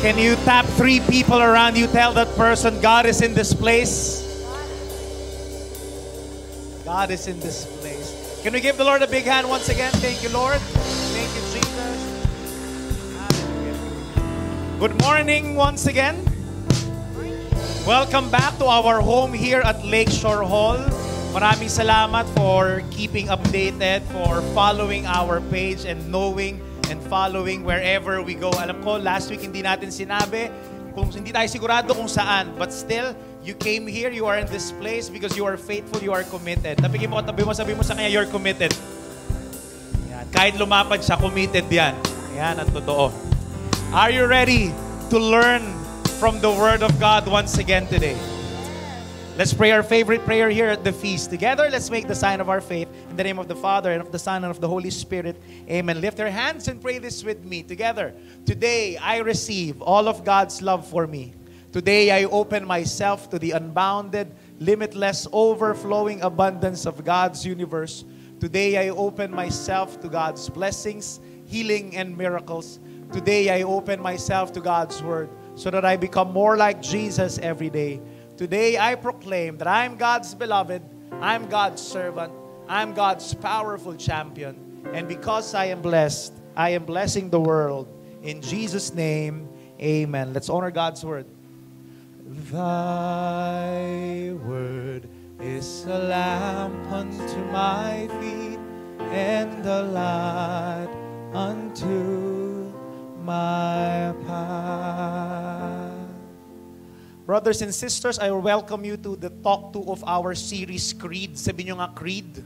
Can you tap three people around you? Tell that person, God is in this place. God is in this place. Can we give the Lord a big hand once again? Thank you, Lord. Thank you, Jesus. Good morning once again. Welcome back to our home here at Lakeshore Hall. Maraming salamat for keeping updated, for following our page and knowing and following wherever we go. Alam ko, last week hindi natin sinabi, kung hindi tayo sigurado kung saan, but still, you came here, you are in this place because you are faithful, you are committed. Tapigin mo, tabi mo, sabi mo sa kanya, you're committed. Yan. Kahit lumapad siya, committed yan. Yan ang totoo. Are you ready to learn from the Word of God once again today? Let's pray our favorite prayer here at the feast. Together, let's make the sign of our faith in the name of the Father and of the Son and of the Holy Spirit. Amen. Lift your hands and pray this with me. Together, today I receive all of God's love for me. Today I open myself to the unbounded, limitless, overflowing abundance of God's universe. Today I open myself to God's blessings, healing, and miracles. Today I open myself to God's word so that I become more like Jesus every day. Today I proclaim that I'm God's beloved, I'm God's servant, I'm God's powerful champion. And because I am blessed, I am blessing the world. In Jesus' name, amen. Let's honor God's word. Thy word is a lamp unto my feet and a light unto my path. Brothers and sisters, I welcome you to the talk two of our series Creed. Sabi nyo nga Creed.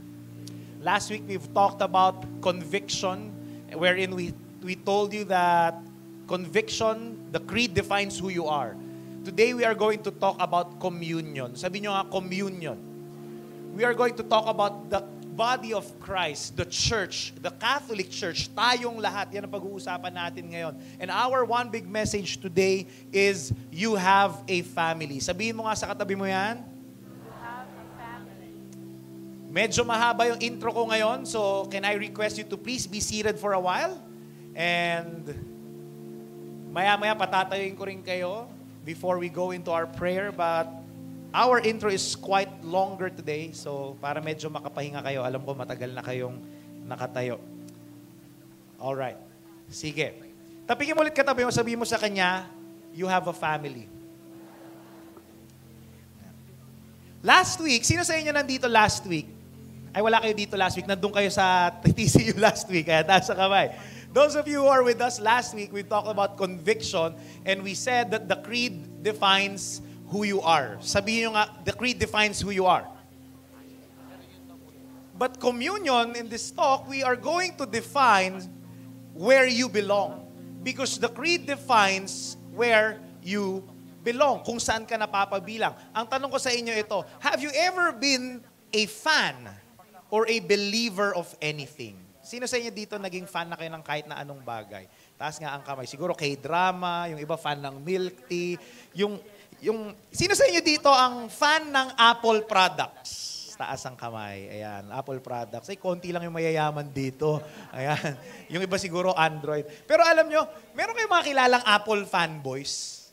Last week we've talked about conviction wherein we we told you that conviction, the creed defines who you are. Today we are going to talk about communion. Sabi nyo nga communion. We are going to talk about the body of Christ, the church, the Catholic Church, tayong lahat. Yan ang pag-uusapan natin ngayon. And our one big message today is you have a family. Sabihin mo nga sa katabi mo yan. Medyo mahaba yung intro ko ngayon, so can I request you to please be seated for a while? And maya-maya patatayin ko rin kayo before we go into our prayer, but our intro is quite longer today, so para medyo makapahinga kayo, alam ko matagal na kayong nakatayo. Alright. Sige. Tapigin mo ulit katabi mo, sabihin mo sa kanya, you have a family. Last week, sino sa inyo nandito last week? Ay, wala kayo dito last week. Nandun kayo sa TCU last week. Kaya taas sa kamay. Those of you who are with us last week, we talked about conviction and we said that the creed defines who you are. Sabihin nyo nga, the creed defines who you are. But communion, in this talk, we are going to define where you belong. Because the creed defines where you belong, kung saan ka napapabilang. Ang tanong ko sa inyo ito, have you ever been a fan or a believer of anything? Sino sa inyo dito naging fan na kayo ng kahit na anong bagay? Taas nga ang kamay. Siguro K-drama, yung iba fan ng milk tea, yung, yung, sino sa inyo dito ang fan ng Apple products? Taas ang kamay. Ayan, Apple products. Ay, konti lang yung mayayaman dito. Ayan. Yung iba siguro Android. Pero alam nyo, meron kayong mga kilalang Apple fanboys?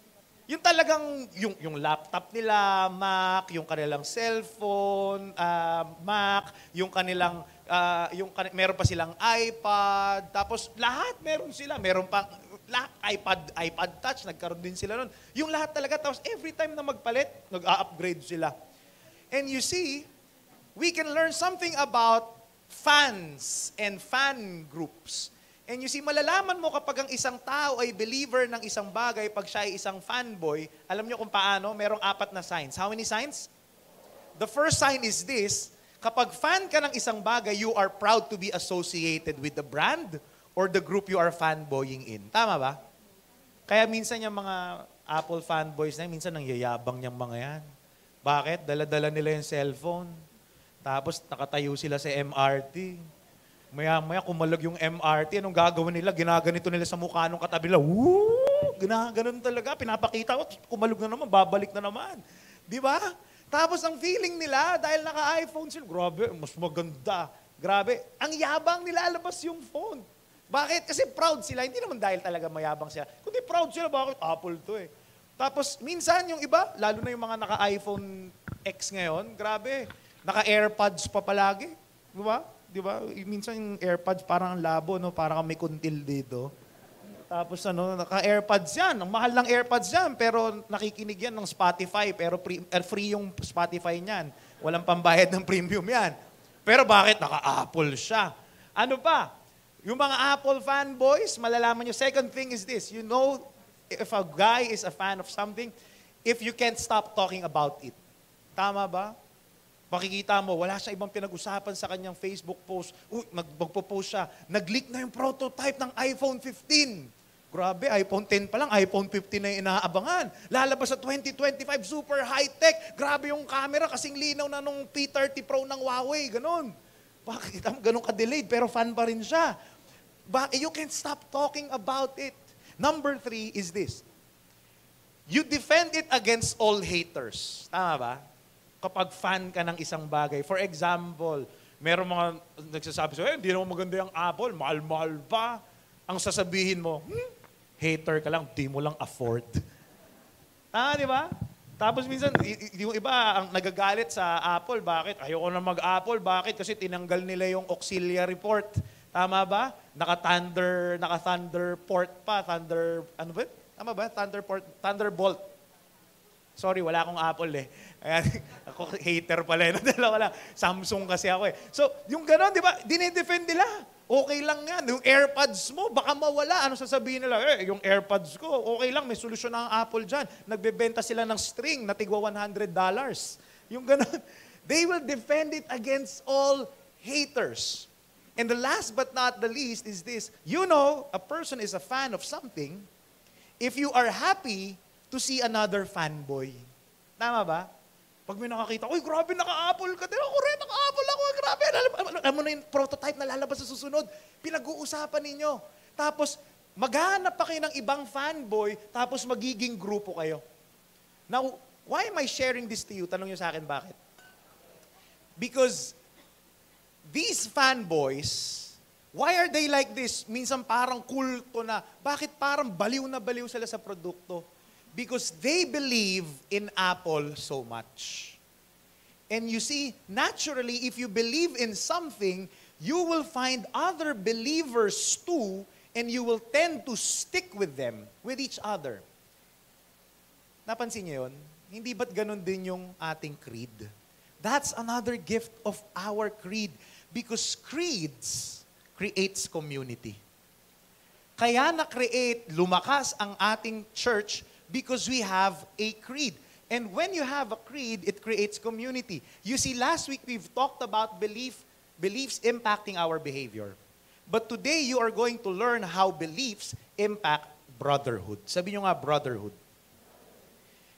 Yung talagang, yung, yung laptop nila, Mac, yung kanilang cellphone, uh, Mac, yung kanilang, uh, yung meron pa silang iPad, tapos lahat meron sila. Meron pang, lahat, iPad, iPad Touch, nagkaroon din sila nun. Yung lahat talaga, tapos every time na magpalit, nag-upgrade sila. And you see, we can learn something about fans and fan groups. And you see, malalaman mo kapag ang isang tao ay believer ng isang bagay, pag siya ay isang fanboy, alam nyo kung paano, merong apat na signs. How many signs? The first sign is this, kapag fan ka ng isang bagay, you are proud to be associated with the brand or the group you are fanboying in. Tama ba? Kaya minsan yung mga Apple fanboys na, minsan nang yayabang niyang mga yan. Bakit? Dala-dala nila yung cellphone. Tapos nakatayo sila sa MRT. Maya-maya kumalag yung MRT, anong gagawin nila? Ginaganito nila sa mukha nung katabi nila. Woo! Ginaganon talaga. Pinapakita ko, kumalog na naman, babalik na naman. Di ba? Tapos ang feeling nila, dahil naka-iPhone sila, grabe, mas maganda. Grabe. Ang yabang nilalabas yung phone. Bakit? Kasi proud sila. Hindi naman dahil talaga mayabang sila. Kundi proud sila, bakit Apple to eh. Tapos minsan yung iba, lalo na yung mga naka-iPhone X ngayon, grabe, naka-AirPods pa palagi. Di ba? Di ba? Minsan yung AirPods parang ang labo, no? parang may kuntil dito. Tapos ano, naka-AirPods yan. Ang mahal ng AirPods yan, pero nakikinig yan ng Spotify, pero pre- uh, free yung Spotify niyan. Walang pambayad ng premium yan. Pero bakit? Naka-Apple siya. Ano pa? Yung mga Apple fanboys, malalaman nyo. Second thing is this, you know, if a guy is a fan of something, if you can't stop talking about it. Tama ba? Makikita mo, wala siya ibang pinag-usapan sa kanyang Facebook post. Uy, magpo-post siya. Nag-leak na yung prototype ng iPhone 15. Grabe, iPhone 10 pa lang, iPhone 15 na yung inaabangan. Lalabas sa 2025, super high-tech. Grabe yung camera, kasing linaw na nung P30 Pro ng Huawei, ganun. Bakit? Ganun ka-delayed, pero fan pa rin siya. But you can't stop talking about it. Number three is this. You defend it against all haters. Tama ba? Kapag fan ka ng isang bagay. For example, meron mga nagsasabi sa'yo, eh, hindi naman maganda yung Apple, mahal-mahal pa. Ang sasabihin mo, hmm, hater ka lang, di mo lang afford. Ah, di ba? Tapos minsan, yung iba ang nagagalit sa Apple, bakit? Ayoko na mag-Apple, bakit? Kasi tinanggal nila yung auxiliary port. Tama ba? Naka-thunder, naka-thunder port pa, thunder, ano ba? Tama ba? Thunderport, Thunderbolt. Sorry, wala akong Apple eh. Ayan, ako hater pala eh. Dalawa lang. Samsung kasi ako eh. So, yung gano'n, di ba? Dinidefend nila. Okay lang yan. Yung AirPods mo, baka mawala. Ano sasabihin nila? Eh, yung AirPods ko, okay lang. May solusyon ang Apple dyan. Nagbebenta sila ng string na tigwa $100. Yung ganun. They will defend it against all haters. And the last but not the least is this. You know, a person is a fan of something if you are happy to see another fanboy. Tama ba? Pag may nakakita, uy, grabe, naka-apple ka. Ako rin, naka-apple ako. Grabe. Alam mo na yung prototype na lalabas sa susunod. Pinag-uusapan ninyo. Tapos, maghanap pa kayo ng ibang fanboy, tapos magiging grupo kayo. Now, why am I sharing this to you? Tanong nyo sa akin, bakit? Because these fanboys, why are they like this? Minsan parang kulto na. Bakit parang baliw na baliw sila sa produkto? Because they believe in Apple so much. And you see, naturally, if you believe in something, you will find other believers too, and you will tend to stick with them, with each other. Napansin niyo yun? Hindi ba't ganun din yung ating creed? That's another gift of our creed. Because creeds creates community. Kaya na-create, lumakas ang ating church because we have a creed. And when you have a creed, it creates community. You see, last week we've talked about belief, beliefs impacting our behavior. But today you are going to learn how beliefs impact brotherhood. Sabi nyo nga, brotherhood.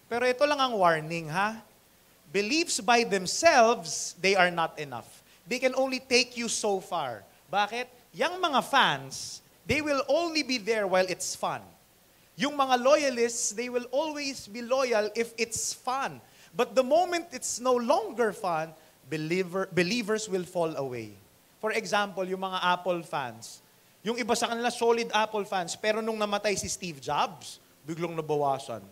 Pero ito lang ang warning, ha? Beliefs by themselves, they are not enough. They can only take you so far. Bakit? Yang mga fans, they will only be there while it's fun. Yung mga loyalists, they will always be loyal if it's fun. But the moment it's no longer fun, believer, believers will fall away. For example, yung mga Apple fans. Yung iba sa kanila, solid Apple fans. Pero nung namatay si Steve Jobs, biglang nabawasan.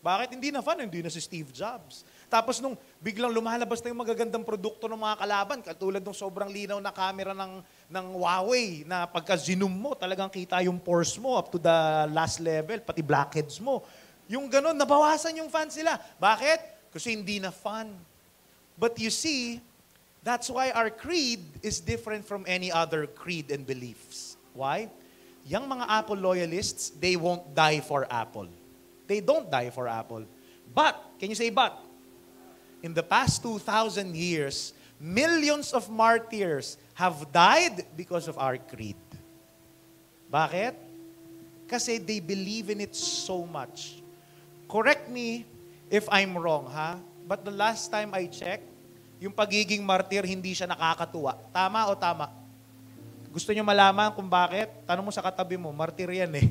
Bakit hindi na fun? Hindi na si Steve Jobs. Tapos nung biglang lumalabas na yung magagandang produkto ng mga kalaban, katulad ng sobrang linaw na camera ng, ng Huawei, na pagka zoom mo, talagang kita yung pores mo up to the last level, pati blackheads mo. Yung ganun, nabawasan yung fans sila. Bakit? Kasi hindi na fun. But you see, that's why our creed is different from any other creed and beliefs. Why? Yung mga Apple loyalists, they won't die for Apple. They don't die for Apple. But, can you say but? In the past 2,000 years, millions of martyrs have died because of our creed. Bakit? Kasi they believe in it so much. Correct me if I'm wrong, ha? But the last time I checked, yung pagiging martyr, hindi siya nakakatuwa. Tama o tama? Gusto niyo malaman kung bakit? Tanong mo sa katabi mo, martyr yan eh.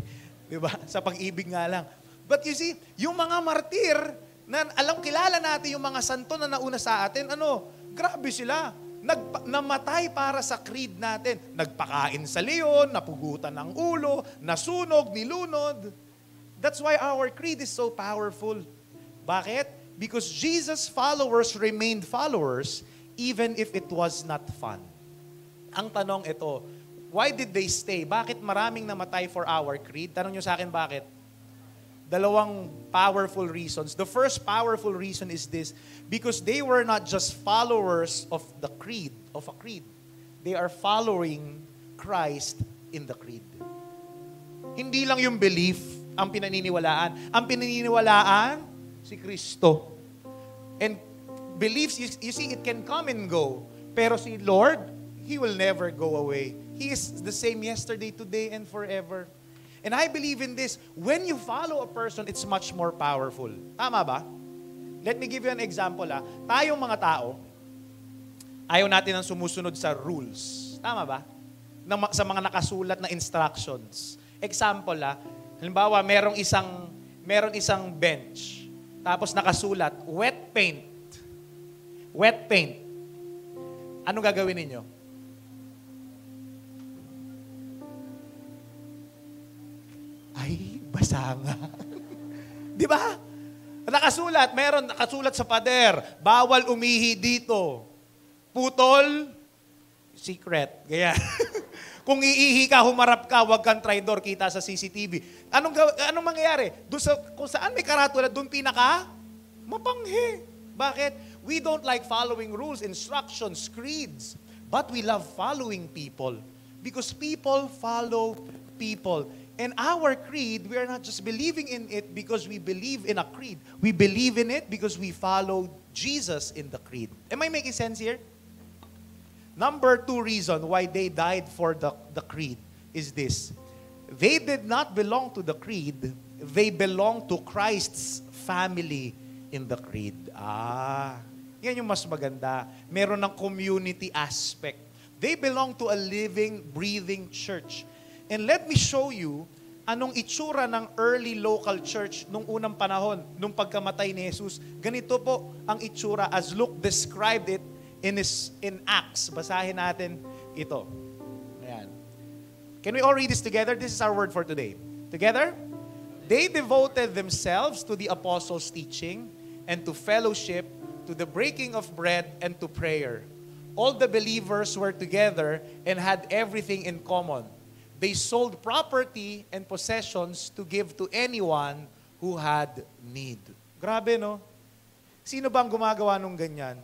Ba? Sa pag-ibig nga lang. But you see, yung mga martyr, na alam, kilala natin yung mga santo na nauna sa atin, ano, grabe sila. nagpa- namatay para sa creed natin. Nagpakain sa leon, napugutan ng ulo, nasunog, nilunod. That's why our creed is so powerful. Bakit? Because Jesus' followers remained followers even if it was not fun. Ang tanong ito, why did they stay? Bakit maraming namatay for our creed? Tanong nyo sa akin bakit? Dalawang powerful reasons. The first powerful reason is this, because they were not just followers of the creed, of a creed. They are following Christ in the creed. Hindi lang yung belief ang pinaniniwalaan. Ang pinaniniwalaan, si Kristo. And beliefs, you, you see, it can come and go. Pero si Lord, He will never go away. He is the same yesterday, today, and forever. And I believe in this. When you follow a person, it's much more powerful. Tama ba? Let me give you an example. Ha. Tayong mga tao, ayaw natin ang sumusunod sa rules. Tama ba? Na, sa mga nakasulat na instructions. Example, ha. halimbawa, merong isang, merong isang bench. Tapos nakasulat, wet paint. Wet paint. Ano gagawin ninyo? Ay, basa nga. Di ba? Nakasulat, meron nakasulat sa pader, bawal umihi dito. Putol, secret. Gaya. Kung iihi ka, humarap ka, huwag kang traidor, kita sa CCTV. Anong, anong mangyayari? Doon sa, kung saan may karatula, doon pinaka, mapanghi. Bakit? We don't like following rules, instructions, creeds. But we love following people. Because people follow people. And our creed, we are not just believing in it because we believe in a creed. We believe in it because we follow Jesus in the creed. Am I making sense here? Number two reason why they died for the, the creed is this. They did not belong to the creed, they belong to Christ's family in the creed. Ah, yan yung mas maganda. Meron ng community aspect. They belong to a living, breathing church. And let me show you anong itsura ng early local church nung unang panahon, nung pagkamatay ni Jesus. Ganito po ang itsura as Luke described it in, his, in Acts. Basahin natin ito. Ayan. Can we all read this together? This is our word for today. Together? They devoted themselves to the apostles' teaching and to fellowship, to the breaking of bread and to prayer. All the believers were together and had everything in common. They sold property and possessions to give to anyone who had need. Grabe, no? Sino bang gumagawa nung ganyan?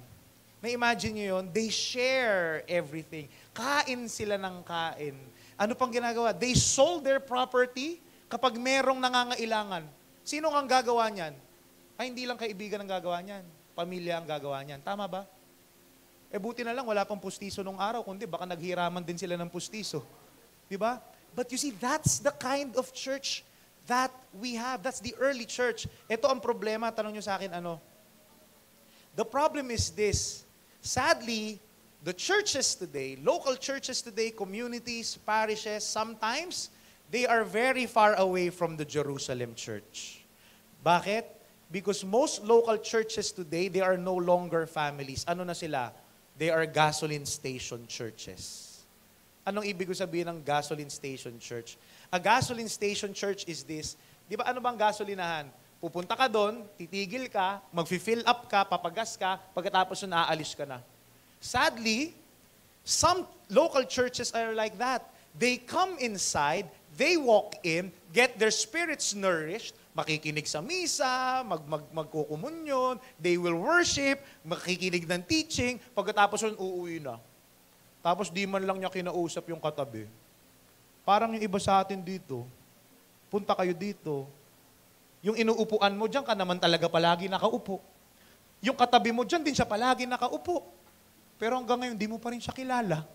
Na-imagine nyo yun? They share everything. Kain sila ng kain. Ano pang ginagawa? They sold their property kapag merong nangangailangan. Sino ang gagawa niyan? Ay, hindi lang kaibigan ang gagawa niyan. Pamilya ang gagawa niyan. Tama ba? Eh buti na lang, wala pang pustiso nung araw, kundi baka naghiraman din sila ng pustiso. Di ba? But you see, that's the kind of church that we have. That's the early church. Ito ang problema. Tanong nyo sa akin, ano? The problem is this. Sadly, the churches today, local churches today, communities, parishes, sometimes, they are very far away from the Jerusalem church. Bakit? Because most local churches today, they are no longer families. Ano na sila? They are gasoline station churches. Anong ibig ko sabihin ng gasoline station church? A gasoline station church is this. Di ba ano bang gasolinahan? Pupunta ka doon, titigil ka, mag-fill up ka, papagas ka, pagkatapos nun aalis ka na. Sadly, some local churches are like that. They come inside, they walk in, get their spirits nourished, makikinig sa misa, mag, mag, magkukumunyon, they will worship, makikinig ng teaching, pagkatapos nun uuwi na. Tapos di man lang niya kinausap yung katabi. Parang yung iba sa atin dito, punta kayo dito, yung inuupuan mo dyan ka naman talaga palagi nakaupo. Yung katabi mo dyan din siya palagi nakaupo. Pero hanggang ngayon, di mo pa rin siya kilala.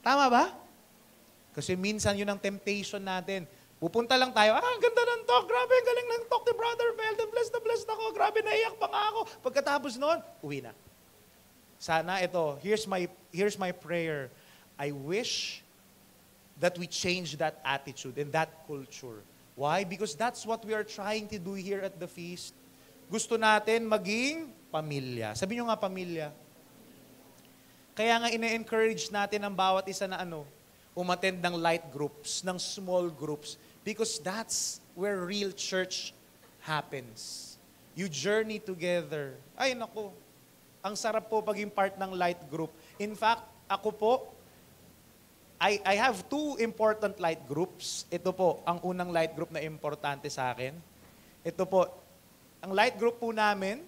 Tama ba? Kasi minsan yun ang temptation natin. Pupunta lang tayo, ah, ang ganda ng talk, grabe, ang galing ng talk ni Brother Mel, blessed na blessed ako, grabe, naiyak pa nga ako. Pagkatapos noon, uwi na. Sana ito, here's my, here's my prayer. I wish that we change that attitude and that culture. Why? Because that's what we are trying to do here at the feast. Gusto natin maging pamilya. Sabi nyo nga pamilya. Kaya nga ine-encourage natin ang bawat isa na ano, umattend ng light groups, ng small groups. Because that's where real church happens. You journey together. Ay, nako. Ang sarap po paging part ng light group. In fact, ako po, I, I have two important light groups. Ito po, ang unang light group na importante sa akin. Ito po, ang light group po namin,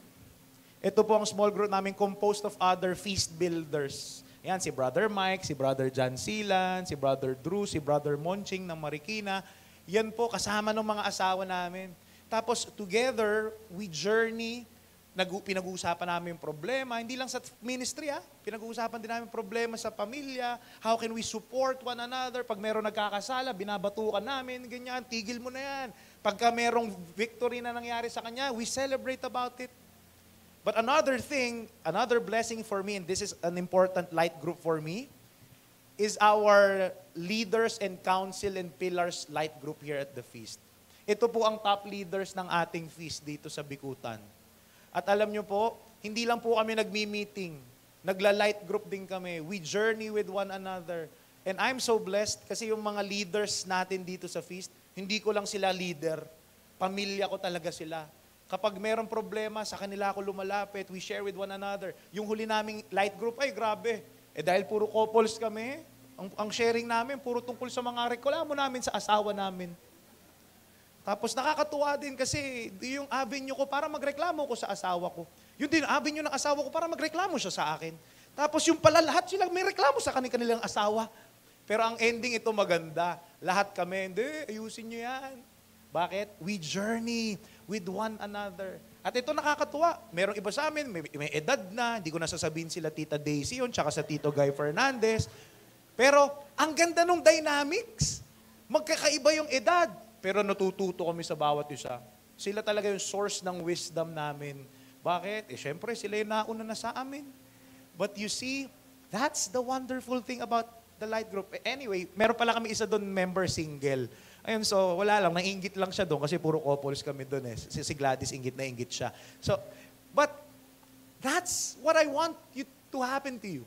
ito po ang small group namin composed of other feast builders. Yan, si Brother Mike, si Brother John Silan, si Brother Drew, si Brother Monching ng Marikina. Yan po, kasama ng mga asawa namin. Tapos, together, we journey nag pinag-uusapan namin yung problema, hindi lang sa ministry ha, pinag-uusapan din namin problema sa pamilya, how can we support one another, pag meron nagkakasala, binabatukan namin, ganyan, tigil mo na yan. Pagka merong victory na nangyari sa kanya, we celebrate about it. But another thing, another blessing for me, and this is an important light group for me, is our leaders and council and pillars light group here at the feast. Ito po ang top leaders ng ating feast dito sa Bikutan. At alam nyo po, hindi lang po kami nagmi-meeting. Nagla-light group din kami. We journey with one another. And I'm so blessed kasi yung mga leaders natin dito sa feast, hindi ko lang sila leader. Pamilya ko talaga sila. Kapag merong problema, sa kanila ako lumalapit. We share with one another. Yung huli naming light group, ay grabe. Eh dahil puro couples kami, ang, ang sharing namin, puro tungkol sa mga reklamo namin sa asawa namin. Tapos nakakatuwa din kasi yung avenue ko para magreklamo ko sa asawa ko. Yun din, avenue ng asawa ko para magreklamo siya sa akin. Tapos yung pala lahat sila may reklamo sa kanilang asawa. Pero ang ending ito maganda. Lahat kami, hindi, ayusin nyo yan. Bakit? We journey with one another. At ito nakakatuwa. Merong iba sa amin, may, may edad na, hindi ko nasasabihin sila Tita Daisy yun, tsaka sa Tito Guy Fernandez. Pero ang ganda ng dynamics. Magkakaiba yung edad. Pero natututo kami sa bawat isa. Sila talaga yung source ng wisdom namin. Bakit? Eh, syempre, sila yung nauna na sa amin. But you see, that's the wonderful thing about the light group. Anyway, meron pala kami isa doon member single. Ayun, so wala lang, nainggit lang siya doon kasi puro couples kami doon eh. Si, si Gladys inggit na inggit siya. So, but that's what I want you to happen to you.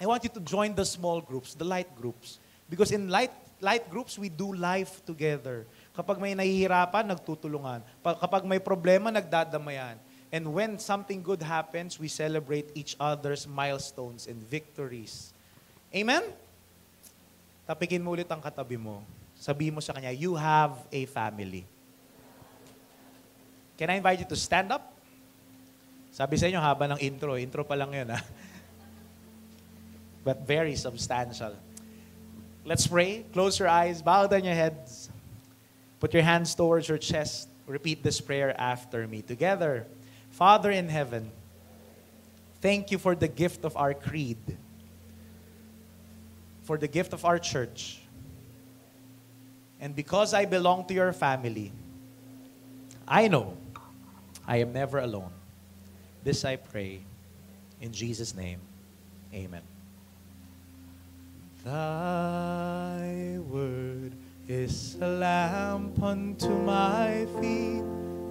I want you to join the small groups, the light groups. Because in light light groups, we do life together. Kapag may nahihirapan, nagtutulungan. Kapag may problema, nagdadamayan. And when something good happens, we celebrate each other's milestones and victories. Amen? Tapikin mo ulit ang katabi mo. Sabihin mo sa kanya, you have a family. Can I invite you to stand up? Sabi sa inyo, haba ng intro. Intro pa lang yun, ha? But very substantial. Let's pray. Close your eyes, bow down your heads. Put your hands towards your chest. Repeat this prayer after me. Together, Father in heaven, thank you for the gift of our creed, for the gift of our church. And because I belong to your family, I know I am never alone. This I pray in Jesus' name. Amen. Thy word is a lamp unto my feet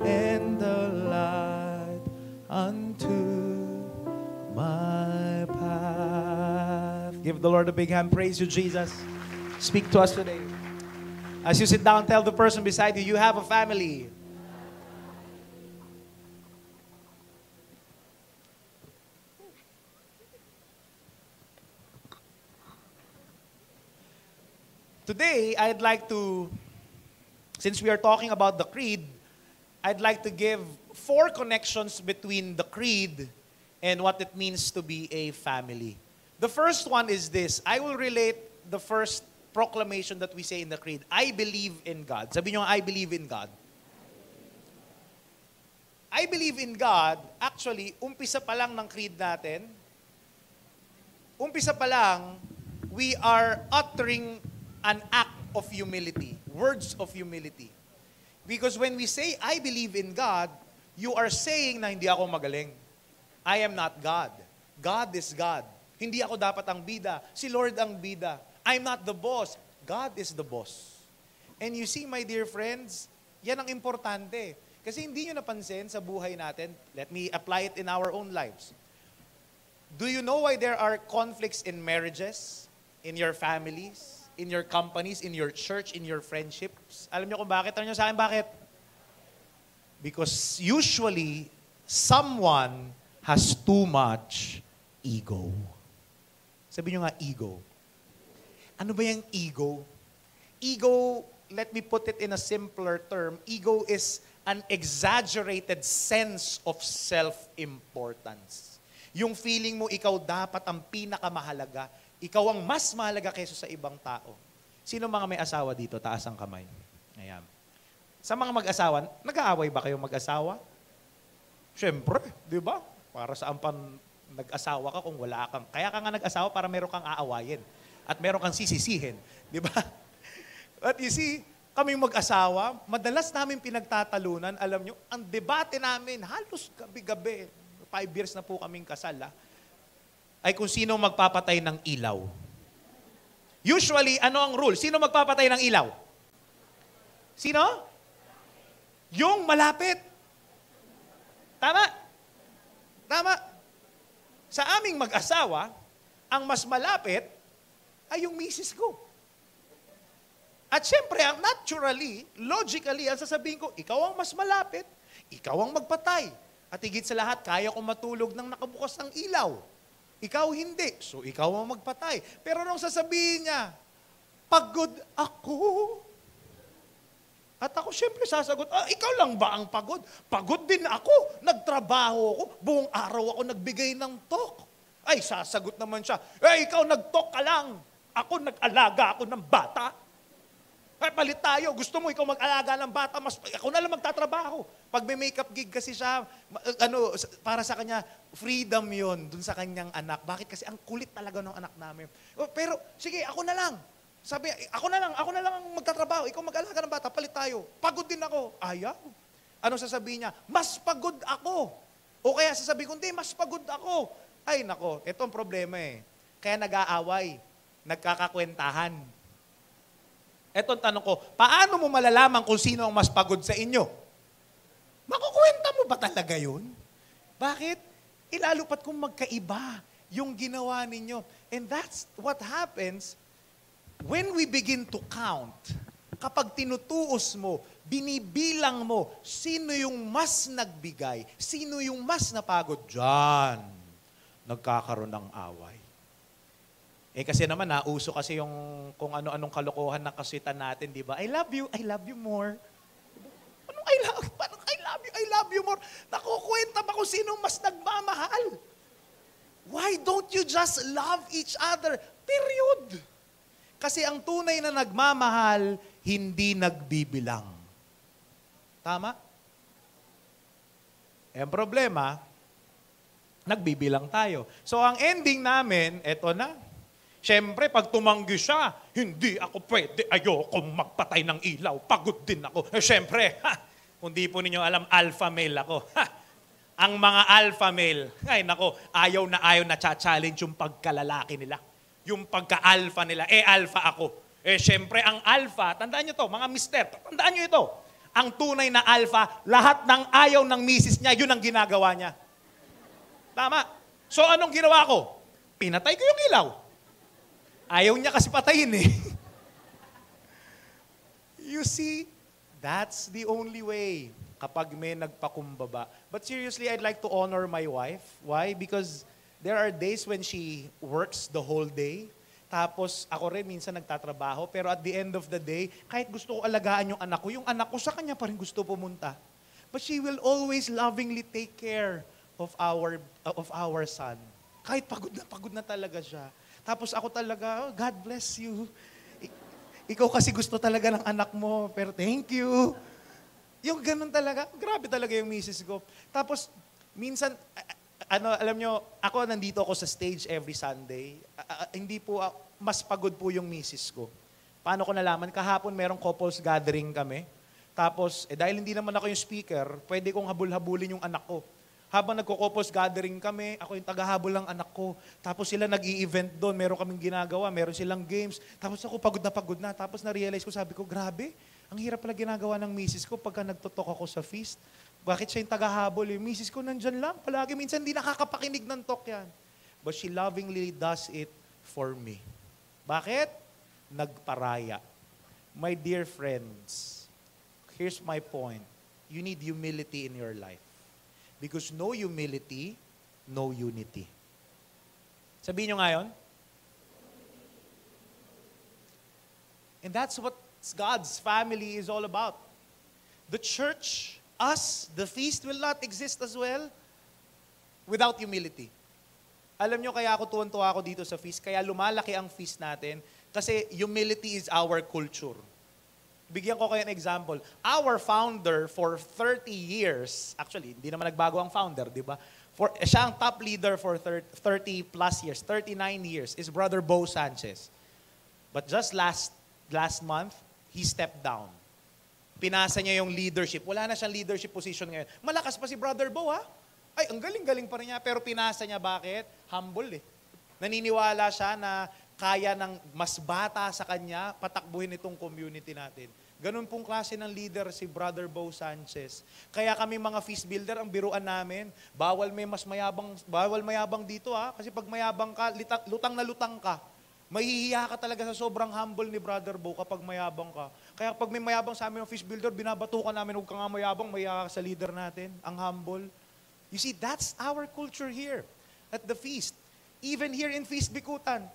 and a light unto my path. Give the Lord a big hand. Praise you, Jesus. Speak to us today. As you sit down, tell the person beside you, you have a family. Today, I'd like to, since we are talking about the creed, I'd like to give four connections between the creed and what it means to be a family. The first one is this. I will relate the first proclamation that we say in the creed. I believe in God. Sabi nyo, I believe in God. I believe in God, actually, umpisa pa lang ng creed natin, umpisa pa lang, we are uttering an act of humility, words of humility. Because when we say, I believe in God, you are saying na hindi ako magaling. I am not God. God is God. Hindi ako dapat ang bida. Si Lord ang bida. I'm not the boss. God is the boss. And you see, my dear friends, yan ang importante. Kasi hindi nyo napansin sa buhay natin, let me apply it in our own lives. Do you know why there are conflicts in marriages, in your families, in your companies, in your church, in your friendships? Alam niyo kung bakit? Alam niyo sa akin bakit? Because usually, someone has too much ego. Sabi niyo nga, ego. Ano ba yung ego? Ego, let me put it in a simpler term, ego is an exaggerated sense of self-importance. Yung feeling mo ikaw dapat ang pinakamahalaga, ikaw ang mas mahalaga kaysa sa ibang tao. Sino mga may asawa dito? Taas ang kamay. Ayan. Sa mga mag-asawa, nag-aaway ba kayong mag-asawa? Siyempre, di ba? Para saan pan nag-asawa ka kung wala kang... Kaya ka nga nag-asawa para meron kang aawayin. At meron kang sisisihin. Di ba? But you see, kaming mag-asawa, madalas namin pinagtatalunan, alam nyo, ang debate namin, halos gabi-gabi, five years na po kaming kasal, ha? Ay kung sino magpapatay ng ilaw. Usually, ano ang rule? Sino magpapatay ng ilaw? Sino? Yung malapit. Tama? Tama. Sa aming mag-asawa, ang mas malapit ay yung misis ko. At syempre, ang naturally, logically, ang sasabihin ko, ikaw ang mas malapit, ikaw ang magpatay. At higit sa lahat, kaya kong matulog ng nakabukas ng ilaw. Ikaw hindi. So, ikaw ang magpatay. Pero nung sasabihin niya, pagod ako. At ako syempre sasagot, ah, ikaw lang ba ang pagod? Pagod din ako. Nagtrabaho ako. Buong araw ako nagbigay ng talk. Ay, sasagot naman siya, eh, ikaw nag-talk ka lang. Ako nag-alaga ako ng bata. Palit tayo. Gusto mo ikaw mag-alaga ng bata, mas ako na lang magtatrabaho. Pag may makeup gig kasi siya, ano, para sa kanya, freedom yon dun sa kanyang anak. Bakit? Kasi ang kulit talaga ng anak namin. Oh, pero, sige, ako na lang. Sabi, ako na lang, ako na lang ang magtatrabaho. Ikaw mag-alaga ng bata, palit tayo. Pagod din ako. Ayaw. Ano sasabihin niya? Mas pagod ako. O kaya sasabihin ko, hindi, mas pagod ako. Ay, nako, ito ang problema eh. Kaya nag-aaway, nagkakakwentahan Etong tanong ko, paano mo malalaman kung sino ang mas pagod sa inyo? Makukwenta mo ba talaga yun? Bakit? Ilalupat kung magkaiba yung ginawa ninyo. And that's what happens when we begin to count. Kapag tinutuos mo, binibilang mo, sino yung mas nagbigay, sino yung mas napagod, dyan, nagkakaroon ng away. Eh kasi naman nauso kasi yung kung ano-anong kalokohan ng kasitan natin, di ba? I love you, I love you more. Anong I love, parang I love you, I love you more. Nakukwenta ba kung sino mas nagmamahal? Why don't you just love each other? Period. Kasi ang tunay na nagmamahal, hindi nagbibilang. Tama? Eh, ang problema, nagbibilang tayo. So ang ending namin, eto na, Siyempre, pag tumanggi siya, hindi ako pwede, ayoko magpatay ng ilaw, pagod din ako. Eh, siyempre, ha, kung di po ninyo alam, alpha male ako. Ha, ang mga alpha male, ay nako, ayaw na ayaw na cha-challenge yung pagkalalaki nila. Yung pagka-alpha nila, eh alpha ako. Eh siyempre, ang alpha, tandaan nyo to, mga mister, tandaan nyo ito. Ang tunay na alpha, lahat ng ayaw ng misis niya, yun ang ginagawa niya. Tama. So anong ginawa ko? Pinatay ko yung ilaw. Ayaw niya kasi patayin eh. you see, that's the only way kapag may nagpakumbaba. But seriously, I'd like to honor my wife. Why? Because there are days when she works the whole day. Tapos ako rin minsan nagtatrabaho. Pero at the end of the day, kahit gusto ko alagaan yung anak ko, yung anak ko sa kanya pa rin gusto pumunta. But she will always lovingly take care of our of our son. Kahit pagod na pagod na talaga siya. Tapos ako talaga, oh, God bless you. Ikaw kasi gusto talaga ng anak mo, pero thank you. Yung ganun talaga, grabe talaga yung misis ko. Tapos, minsan, ano, alam nyo, ako nandito ako sa stage every Sunday. Uh, hindi po, uh, mas pagod po yung misis ko. Paano ko nalaman? Kahapon merong couples gathering kami. Tapos, eh, dahil hindi naman ako yung speaker, pwede kong habul-habulin yung anak ko habang nagko-couples gathering kami, ako yung tagahabol ng anak ko. Tapos sila nag-i-event doon, meron kaming ginagawa, meron silang games. Tapos ako pagod na pagod na. Tapos na-realize ko, sabi ko, grabe, ang hirap pala ginagawa ng misis ko pagka nagtotok ako sa feast. Bakit siya yung tagahabol? Yung misis ko nandyan lang. Palagi minsan hindi nakakapakinig ng talk yan. but she lovingly does it for me. Bakit? Nagparaya. My dear friends, here's my point. You need humility in your life. Because no humility, no unity. Sabihin nyo ngayon. And that's what God's family is all about. The church, us, the feast will not exist as well without humility. Alam nyo kaya ako tuwan-tuwa ako dito sa feast, kaya lumalaki ang feast natin, kasi humility is our culture. Bigyan ko kayo ng example. Our founder for 30 years, actually, hindi naman nagbago ang founder, di ba? For, siya ang top leader for 30, 30 plus years, 39 years, is Brother Bo Sanchez. But just last last month, he stepped down. Pinasa niya yung leadership. Wala na siyang leadership position ngayon. Malakas pa si Brother Bo, ha? Ay, ang galing-galing pa rin niya. Pero pinasa niya, bakit? Humble eh. Naniniwala siya na kaya ng mas bata sa kanya patakbuhin itong community natin. Ganun pong klase ng leader si Brother Bo Sanchez. Kaya kami mga feast builder, ang biruan namin, bawal may mas mayabang, bawal mayabang dito ha. Kasi pag mayabang ka, lutang na lutang ka. Mahihiya ka talaga sa sobrang humble ni Brother Bo kapag mayabang ka. Kaya pag may mayabang sa amin ng feast builder, binabatukan namin, huwag ka nga mayabang, mahiya sa leader natin, ang humble. You see, that's our culture here at the feast. Even here in Feast Bikutan.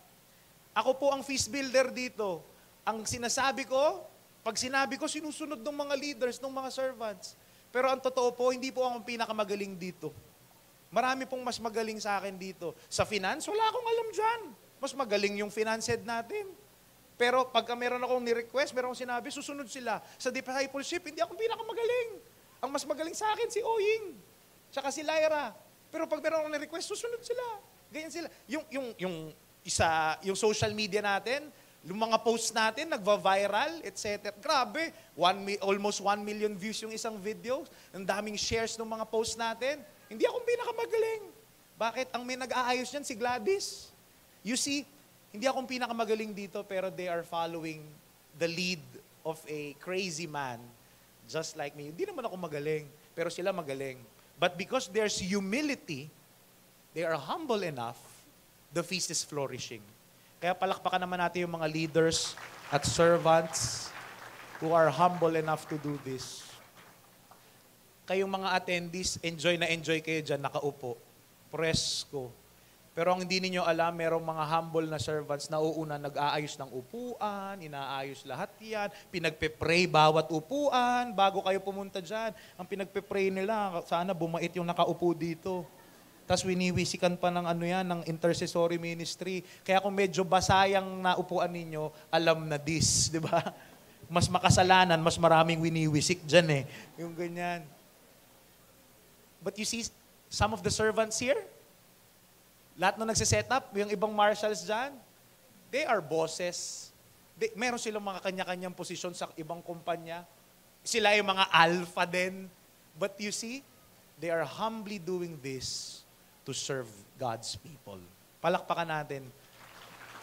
Ako po ang feast builder dito. Ang sinasabi ko, pag sinabi ko, sinusunod ng mga leaders, ng mga servants. Pero ang totoo po, hindi po ako ang pinakamagaling dito. Marami pong mas magaling sa akin dito. Sa finance, wala akong alam dyan. Mas magaling yung finance head natin. Pero pagka meron akong ni-request, meron akong sinabi, susunod sila. Sa discipleship, hindi ako pinakamagaling. Ang mas magaling sa akin, si Oying. Tsaka si Lyra. Pero pag meron akong ni-request, susunod sila. Ganyan sila. Yung, yung, yung, isa, yung social media natin, yung mga posts natin, nagva-viral, etc. Grabe, one, almost 1 million views yung isang video. Ang daming shares ng mga posts natin. Hindi akong pinakamagaling. Bakit? Ang may nag-aayos niyan, si Gladys. You see, hindi akong pinakamagaling dito, pero they are following the lead of a crazy man, just like me. Hindi naman ako magaling, pero sila magaling. But because there's humility, they are humble enough, the feast is flourishing. Kaya palakpakan naman natin yung mga leaders at servants who are humble enough to do this. Kayong mga attendees, enjoy na enjoy kayo dyan, nakaupo. Presko. Pero ang hindi ninyo alam, merong mga humble na servants na uuna nag-aayos ng upuan, inaayos lahat yan, pinagpe-pray bawat upuan bago kayo pumunta dyan. Ang pinagpe-pray nila, sana bumait yung nakaupo dito. Tapos winiwisikan pa ng ano yan, ng intercessory ministry. Kaya kung medyo basayang naupuan ninyo, alam na this, di ba? Mas makasalanan, mas maraming winiwisik dyan eh. Yung ganyan. But you see, some of the servants here, lahat na nagsiset up, yung ibang marshals dyan, they are bosses. They, meron silang mga kanya-kanyang posisyon sa ibang kumpanya. Sila yung mga alpha din. But you see, they are humbly doing this to serve God's people. Palakpakan natin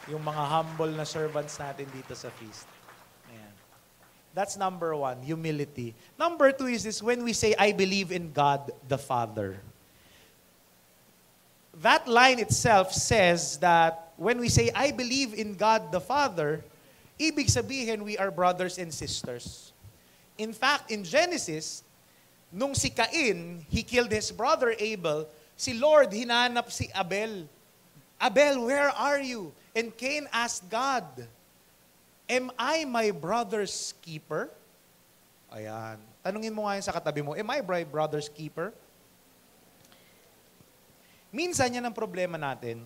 yung mga humble na servants natin dito sa feast. Ayan. That's number one, humility. Number two is this, when we say, I believe in God the Father. That line itself says that when we say, I believe in God the Father, ibig sabihin we are brothers and sisters. In fact, in Genesis, nung si Cain, he killed his brother Abel, Si Lord, hinanap si Abel. Abel, where are you? And Cain asked God, Am I my brother's keeper? Ayan. Tanungin mo nga sa katabi mo, Am I my brother's keeper? Minsan yan ang problema natin.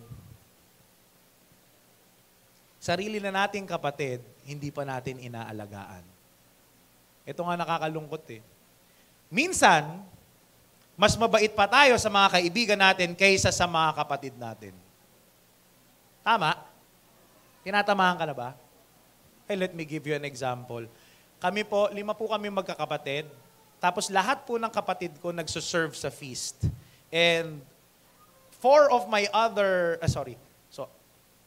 Sarili na nating kapatid, hindi pa natin inaalagaan. Ito nga nakakalungkot eh. Minsan, mas mabait pa tayo sa mga kaibigan natin kaysa sa mga kapatid natin. Tama? Tinatamaan ka na ba? Hey, let me give you an example. Kami po, lima po kami magkakapatid. Tapos lahat po ng kapatid ko nagsuserve sa feast. And four of my other, uh, sorry, so,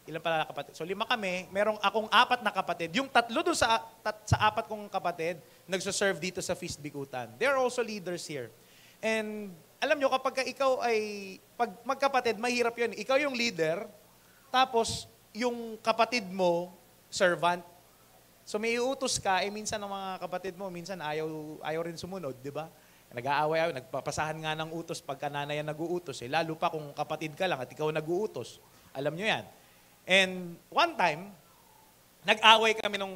ilan pala kapatid? So lima kami, merong akong apat na kapatid. Yung tatlo doon sa, tat, sa apat kong kapatid, nagsuserve dito sa feast bikutan. They're also leaders here. And alam nyo, kapag ka ikaw ay, pag magkapatid, mahirap yun. Ikaw yung leader, tapos yung kapatid mo, servant. So may iutos ka, eh minsan ng mga kapatid mo, minsan ayaw, ayaw rin sumunod, di ba? Nag-aaway, ayaw, nagpapasahan nga ng utos pagka nanay ang nag-uutos. Eh. Lalo pa kung kapatid ka lang at ikaw nag-uutos. Alam nyo yan. And one time, nag-away kami nung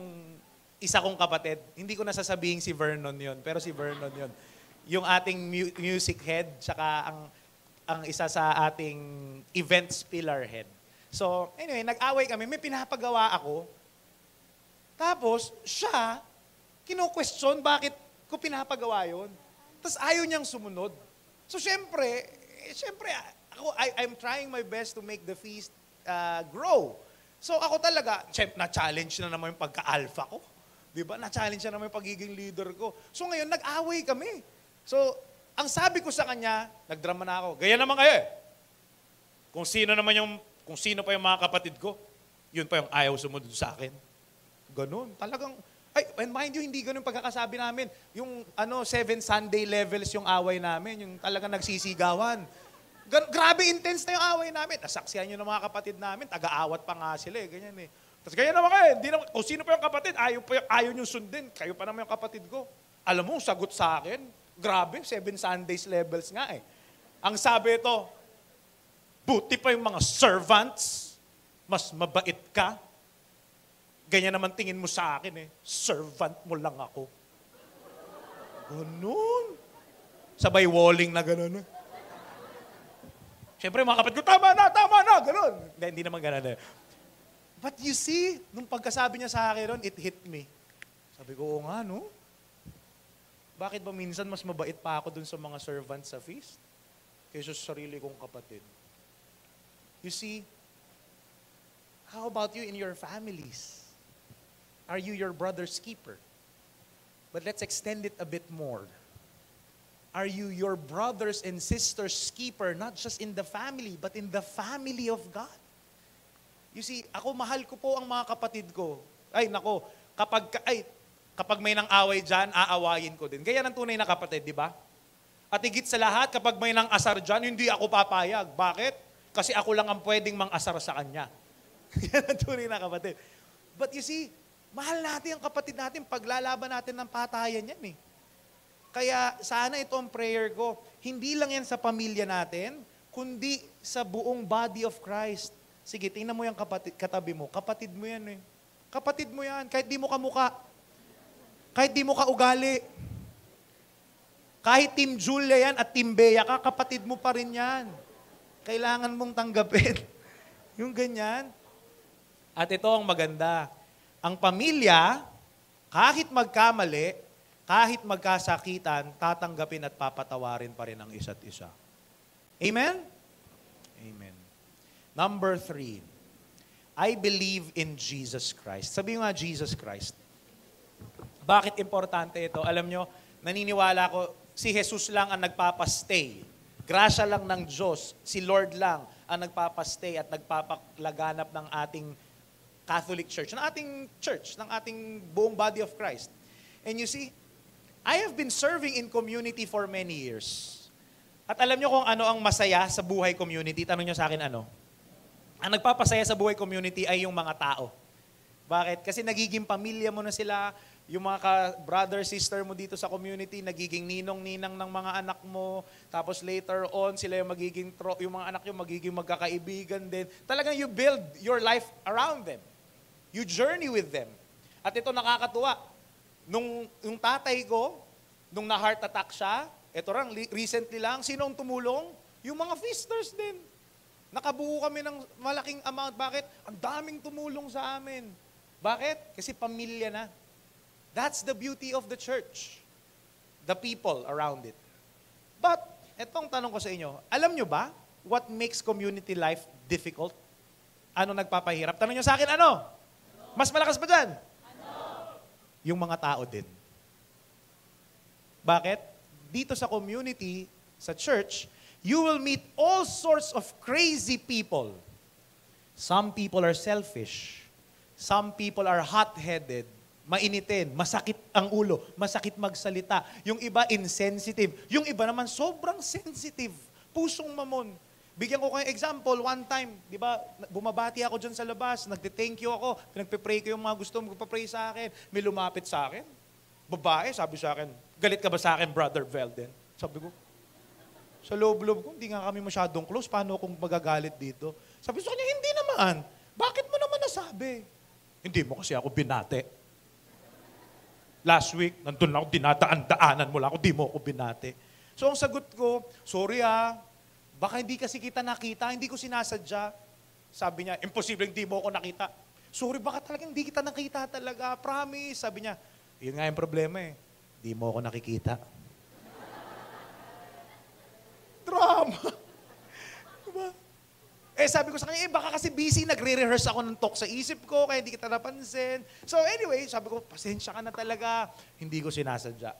isa kong kapatid. Hindi ko nasasabihin si Vernon yon pero si Vernon yon Yung ating mu- music head, tsaka ang, ang isa sa ating events pillar head. So, anyway, nag-away kami. May pinapagawa ako. Tapos, siya, kino-question bakit ko pinapagawa yon tapos ayaw niyang sumunod. So syempre, eh, syempre, ako, I, I'm trying my best to make the feast uh, grow. So ako talaga, syempre, na-challenge na naman yung pagka-alpha ko. Di ba? Na-challenge na naman yung pagiging leader ko. So ngayon, nag-away kami. So, ang sabi ko sa kanya, nagdrama na ako, gaya naman kayo eh. Kung sino naman yung, kung sino pa yung mga kapatid ko, yun pa yung ayaw sumunod sa akin. Ganun. Talagang, ay, and mind you, hindi ganun pagkakasabi namin. Yung ano, seven Sunday levels yung away namin, yung talagang nagsisigawan. Gan- grabe intense na yung away namin. Nasaksihan nyo ng mga kapatid namin, taga-awat pa nga sila eh, ganyan eh. Tapos ganyan naman kayo, hindi naman, kung sino pa yung kapatid, ayaw, pa, ayaw nyo sundin, kayo pa naman yung kapatid ko. Alam mo, sagot sa akin, grabe, seven Sundays levels nga eh. Ang sabi ito, buti pa yung mga servants, mas mabait ka, Ganyan naman tingin mo sa akin eh. Servant mo lang ako. Ganun. Sabay walling na ganun. Eh. Siyempre, mga kapatid ko, tama na, tama na, ganun. Hindi, hindi naman ganun eh. But you see, nung pagkasabi niya sa akin ron, it hit me. Sabi ko, oo nga, no? Bakit ba minsan mas mabait pa ako dun sa mga servants sa feast? Kaysa sa sarili kong kapatid. You see, how about you in your families? Are you your brother's keeper? But let's extend it a bit more. Are you your brothers and sisters' keeper, not just in the family, but in the family of God? You see, ako mahal ko po ang mga kapatid ko. Ay, nako, kapag, ay, kapag may nang away dyan, aawayin ko din. Gaya ng tunay na kapatid, di ba? At higit sa lahat, kapag may nang asar dyan, hindi ako papayag. Bakit? Kasi ako lang ang pwedeng mang asar sa kanya. Yan ang tunay na kapatid. But you see, Mahal natin ang kapatid natin, paglalaban natin ng patayan yan eh. Kaya sana ito ang prayer ko. Hindi lang yan sa pamilya natin, kundi sa buong body of Christ. Sige, tingnan mo yung kapatid, katabi mo. Kapatid mo yan eh. Kapatid mo yan, kahit di mo kamuka. Kahit di mo kaugali. Kahit Team Julia yan at Team Bea ka, kapatid mo pa rin yan. Kailangan mong tanggapin. yung ganyan. At ito ang maganda ang pamilya, kahit magkamali, kahit magkasakitan, tatanggapin at papatawarin pa rin ang isa't isa. Amen? Amen. Number three, I believe in Jesus Christ. Sabi nga Jesus Christ. Bakit importante ito? Alam nyo, naniniwala ko, si Jesus lang ang nagpapastay. Grasya lang ng Diyos, si Lord lang ang nagpapastay at nagpapalaganap ng ating Catholic Church, ng ating church, ng ating buong body of Christ. And you see, I have been serving in community for many years. At alam nyo kung ano ang masaya sa buhay community? Tanong nyo sa akin ano? Ang nagpapasaya sa buhay community ay yung mga tao. Bakit? Kasi nagiging pamilya mo na sila, yung mga ka-brother, sister mo dito sa community, nagiging ninong-ninang ng mga anak mo, tapos later on, sila yung magiging, tro- yung mga anak yung magiging magkakaibigan din. Talagang you build your life around them. You journey with them. At ito nakakatuwa. Nung yung tatay ko, nung na-heart attack siya, ito lang, recently lang, sino ang tumulong? Yung mga feasters din. Nakabuo kami ng malaking amount. Bakit? Ang daming tumulong sa amin. Bakit? Kasi pamilya na. That's the beauty of the church. The people around it. But, etong tanong ko sa inyo, alam nyo ba what makes community life difficult? Ano nagpapahirap? Tanong nyo sa akin, ano? Mas malakas pa dyan? Ano? Yung mga tao din. Bakit? Dito sa community, sa church, you will meet all sorts of crazy people. Some people are selfish. Some people are hot-headed. Mainitin, masakit ang ulo, masakit magsalita. Yung iba, insensitive. Yung iba naman, sobrang sensitive. Pusong mamon. Bigyan ko kayo example, one time, di ba, bumabati ako dyan sa labas, nagte-thank you ako, pinagpe-pray ko yung mga gusto magpa-pray sa akin. May lumapit sa akin. Babae, sabi sa akin, galit ka ba sa akin, Brother Velden? Sabi ko, sa loob-loob ko, hindi nga kami masyadong close, paano kung magagalit dito? Sabi sa kanya, hindi naman. Bakit mo naman nasabi? Hindi mo kasi ako binate. Last week, nandun ako, dinadaan-daanan mo lang ako, di mo ako binate. So ang sagot ko, sorry ah, baka hindi kasi kita nakita, hindi ko sinasadya. Sabi niya, imposible hindi mo ako nakita. Sorry, baka talagang hindi kita nakita talaga, promise. Sabi niya, yun nga yung problema eh, hindi mo ako nakikita. Drama. Diba? Eh sabi ko sa kanya, eh baka kasi busy, nagre-rehearse ako ng talk sa isip ko, kaya hindi kita napansin. So anyway, sabi ko, pasensya ka na talaga. Hindi ko sinasadya.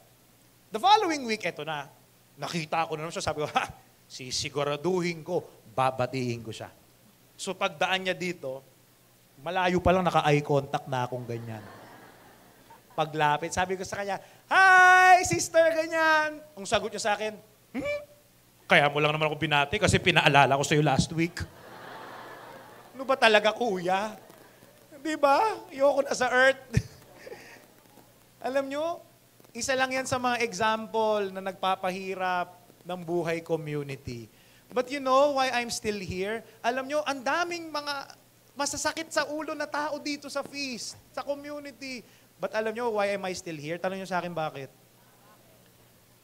The following week, eto na. Nakita ko na naman siya, sabi ko, ha, sisiguraduhin ko, babatiin ko siya. So pagdaan niya dito, malayo pa lang naka-eye contact na akong ganyan. Paglapit, sabi ko sa kanya, Hi, sister, ganyan. Ang sagot niya sa akin, hmm? Kaya mo lang naman ako binati kasi pinaalala ko sa'yo last week. Ano ba talaga, kuya? Di ba? Ayoko na sa earth. Alam nyo, isa lang yan sa mga example na nagpapahirap ng buhay community. But you know why I'm still here? Alam nyo, ang daming mga masasakit sa ulo na tao dito sa feast, sa community. But alam nyo, why am I still here? Tanong nyo sa akin bakit?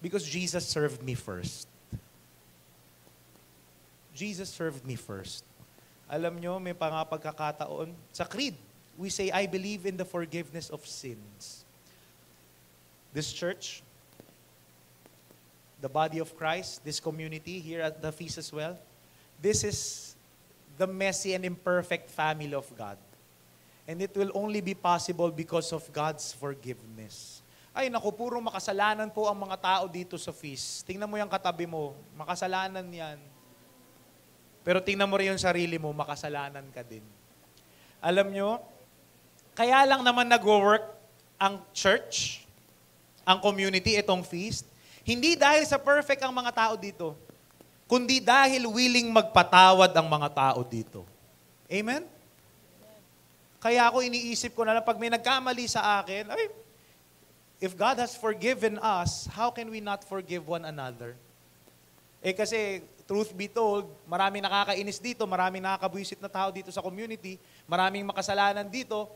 Because Jesus served me first. Jesus served me first. Alam nyo, may pangapagkakataon. Sa creed, we say, I believe in the forgiveness of sins. This church, the body of Christ, this community here at the feast as well, this is the messy and imperfect family of God. And it will only be possible because of God's forgiveness. Ay, naku, puro makasalanan po ang mga tao dito sa feast. Tingnan mo yung katabi mo, makasalanan yan. Pero tingnan mo rin yung sarili mo, makasalanan ka din. Alam nyo, kaya lang naman nag-work ang church, ang community, itong feast, hindi dahil sa perfect ang mga tao dito, kundi dahil willing magpatawad ang mga tao dito. Amen? Kaya ako iniisip ko na lang, pag may nagkamali sa akin, ay, if God has forgiven us, how can we not forgive one another? Eh kasi truth be told, maraming nakakainis dito, maraming nakakabwisit na tao dito sa community, maraming makasalanan dito,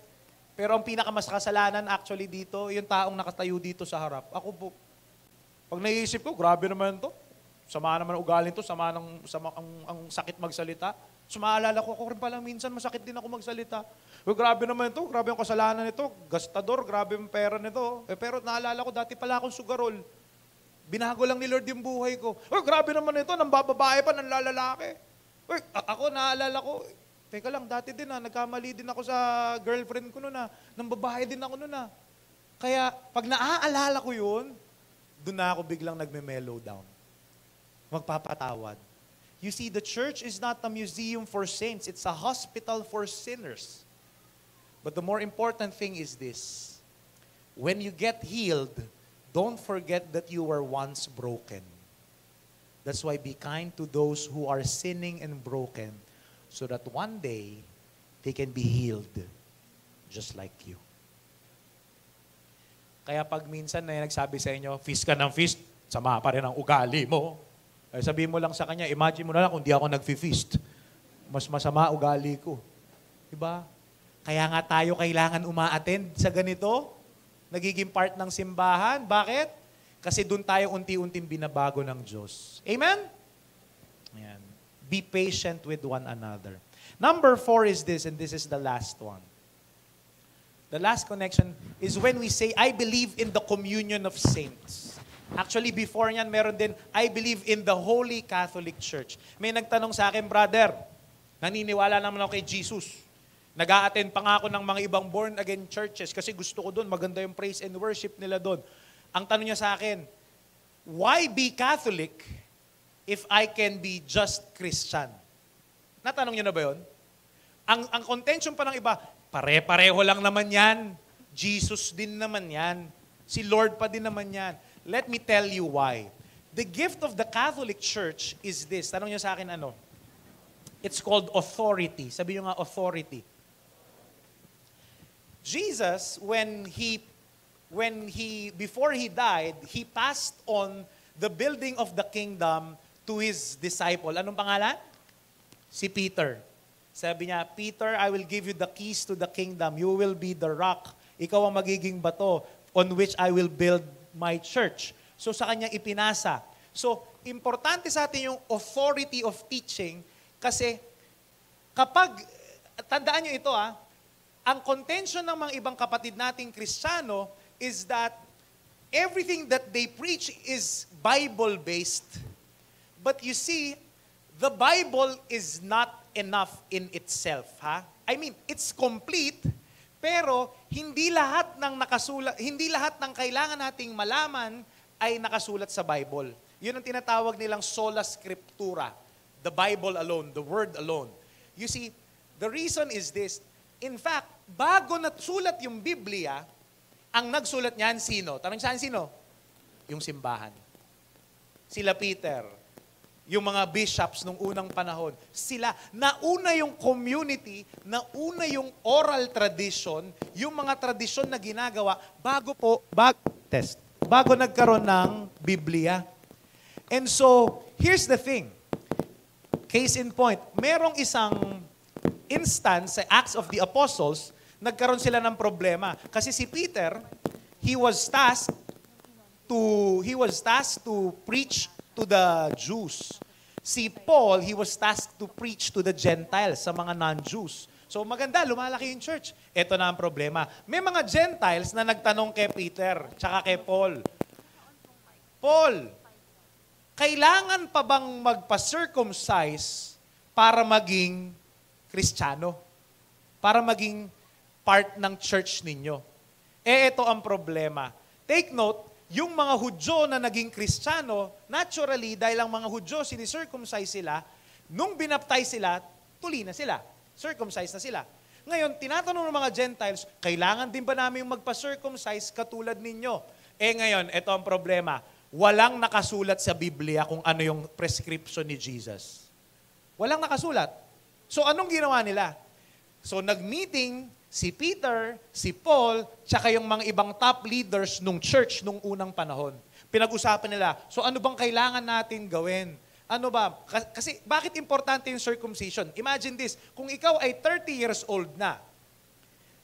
pero ang pinakamas kasalanan actually dito, yung taong nakatayo dito sa harap. Ako po, pag naisip ko, grabe naman to. Sama naman ang ugaling to, sama, ng, sama ang, ang sakit magsalita. Sumaalala ko, ako rin palang minsan masakit din ako magsalita. Well, grabe naman to, grabe ang kasalanan nito, gastador, grabe ang pera nito. Eh, pero naalala ko, dati pala akong sugarol. Binago lang ni Lord yung buhay ko. Oh, grabe naman ito, nang bababae pa, nang lalalaki. Uy, ako naalala ko, teka lang, dati din na, nagkamali din ako sa girlfriend ko noon na, nang babae din ako noon na. Kaya, pag naaalala ko yun, doon na ako biglang nagme-mellow down. Magpapatawad. You see, the church is not a museum for saints, it's a hospital for sinners. But the more important thing is this. When you get healed, Don't forget that you were once broken. That's why be kind to those who are sinning and broken so that one day they can be healed just like you. Kaya pag minsan na nagsabi sa inyo, feast ka ng feast, sama pa rin ang ugali mo. Ay sabihin mo lang sa kanya, imagine mo na lang kung di ako nag-feast. Mas masama ugali ko. Diba? Kaya nga tayo kailangan uma-attend sa ganito nagiging part ng simbahan. Bakit? Kasi doon tayo unti-unting binabago ng Diyos. Amen? Ayan. Be patient with one another. Number four is this, and this is the last one. The last connection is when we say, I believe in the communion of saints. Actually, before niyan, meron din, I believe in the Holy Catholic Church. May nagtanong sa akin, brother, naniniwala naman ako kay Jesus. Nag attend pa nga ako ng mga ibang born-again churches kasi gusto ko doon, maganda yung praise and worship nila doon. Ang tanong niya sa akin, why be Catholic if I can be just Christian? Natanong niyo na ba yon? Ang, ang contention pa ng iba, pare-pareho lang naman yan. Jesus din naman yan. Si Lord pa din naman yan. Let me tell you why. The gift of the Catholic Church is this. Tanong niyo sa akin ano? It's called authority. Sabi niyo nga authority. Jesus, when he, when he, before he died, he passed on the building of the kingdom to his disciple. Anong pangalan? Si Peter. Sabi niya, Peter, I will give you the keys to the kingdom. You will be the rock. Ikaw ang magiging bato on which I will build my church. So sa kanya ipinasa. So, importante sa atin yung authority of teaching kasi kapag, tandaan nyo ito ah, ang contention ng mga ibang kapatid nating Kristiyano is that everything that they preach is Bible-based. But you see, the Bible is not enough in itself, ha? I mean, it's complete, pero hindi lahat ng nakasulat, hindi lahat ng kailangan nating malaman ay nakasulat sa Bible. Yun ang tinatawag nilang sola scriptura. The Bible alone, the word alone. You see, the reason is this. In fact, bago nasulat yung Biblia, ang nagsulat niyan sino? Tanong saan sino? Yung simbahan. Sila Peter, yung mga bishops nung unang panahon, sila, nauna yung community, nauna yung oral tradition, yung mga tradisyon na ginagawa bago po, bag, test, bago nagkaroon ng Biblia. And so, here's the thing. Case in point, merong isang instance sa Acts of the Apostles, nagkaroon sila ng problema. Kasi si Peter, he was tasked to he was tasked to preach to the Jews. Si Paul, he was tasked to preach to the Gentiles, sa mga non-Jews. So maganda, lumalaki yung church. Ito na ang problema. May mga Gentiles na nagtanong kay Peter, tsaka kay Paul. Paul, kailangan pa bang magpa-circumcise para maging Kristiyano? Para maging part ng church ninyo? Eh, ito ang problema. Take note, yung mga Hudyo na naging Kristiyano, naturally, dahil ang mga Hudyo, sinicircumcise sila, nung binaptize sila, tuli na sila. Circumcise na sila. Ngayon, tinatanong ng mga Gentiles, kailangan din ba namin magpa-circumcise katulad ninyo? Eh ngayon, ito ang problema. Walang nakasulat sa Biblia kung ano yung prescription ni Jesus. Walang nakasulat. So anong ginawa nila? So nag-meeting si Peter, si Paul, tsaka yung mga ibang top leaders nung church nung unang panahon. Pinag-usapan nila, so ano bang kailangan natin gawin? Ano ba? Kasi bakit importante yung circumcision? Imagine this, kung ikaw ay 30 years old na,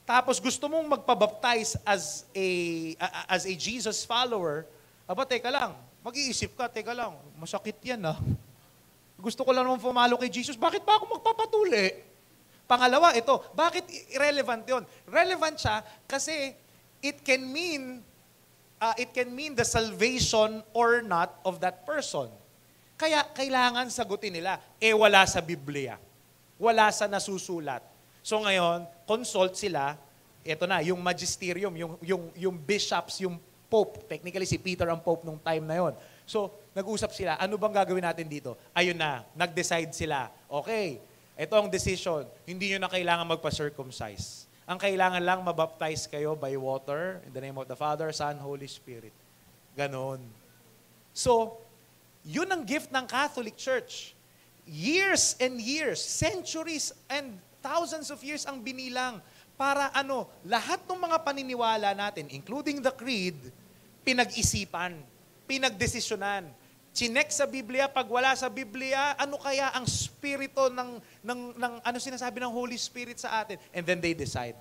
tapos gusto mong magpabaptize as a, as a Jesus follower, aba, teka lang, mag-iisip ka, teka lang, masakit yan ah. Gusto ko lang naman pumalo kay Jesus, bakit pa ako magpapatuli? Pangalawa, ito, bakit irrelevant yon? Relevant siya kasi it can mean uh, it can mean the salvation or not of that person. Kaya kailangan sagutin nila, eh wala sa Biblia. Wala sa nasusulat. So ngayon, consult sila, ito na, yung magisterium, yung, yung, yung bishops, yung pope. Technically, si Peter ang pope nung time na yon. So, nag-usap sila, ano bang gagawin natin dito? Ayun na, nag-decide sila. Okay, ito ang decision. Hindi nyo na kailangan magpa-circumcise. Ang kailangan lang mabaptize kayo by water in the name of the Father, Son, Holy Spirit. Ganon. So, yun ang gift ng Catholic Church. Years and years, centuries and thousands of years ang binilang para ano, lahat ng mga paniniwala natin, including the creed, pinag-isipan, pinagdesisyonan, chinek sa Biblia, pag wala sa Biblia, ano kaya ang spirito ng, ng, ng ano sinasabi ng Holy Spirit sa atin? And then they decide.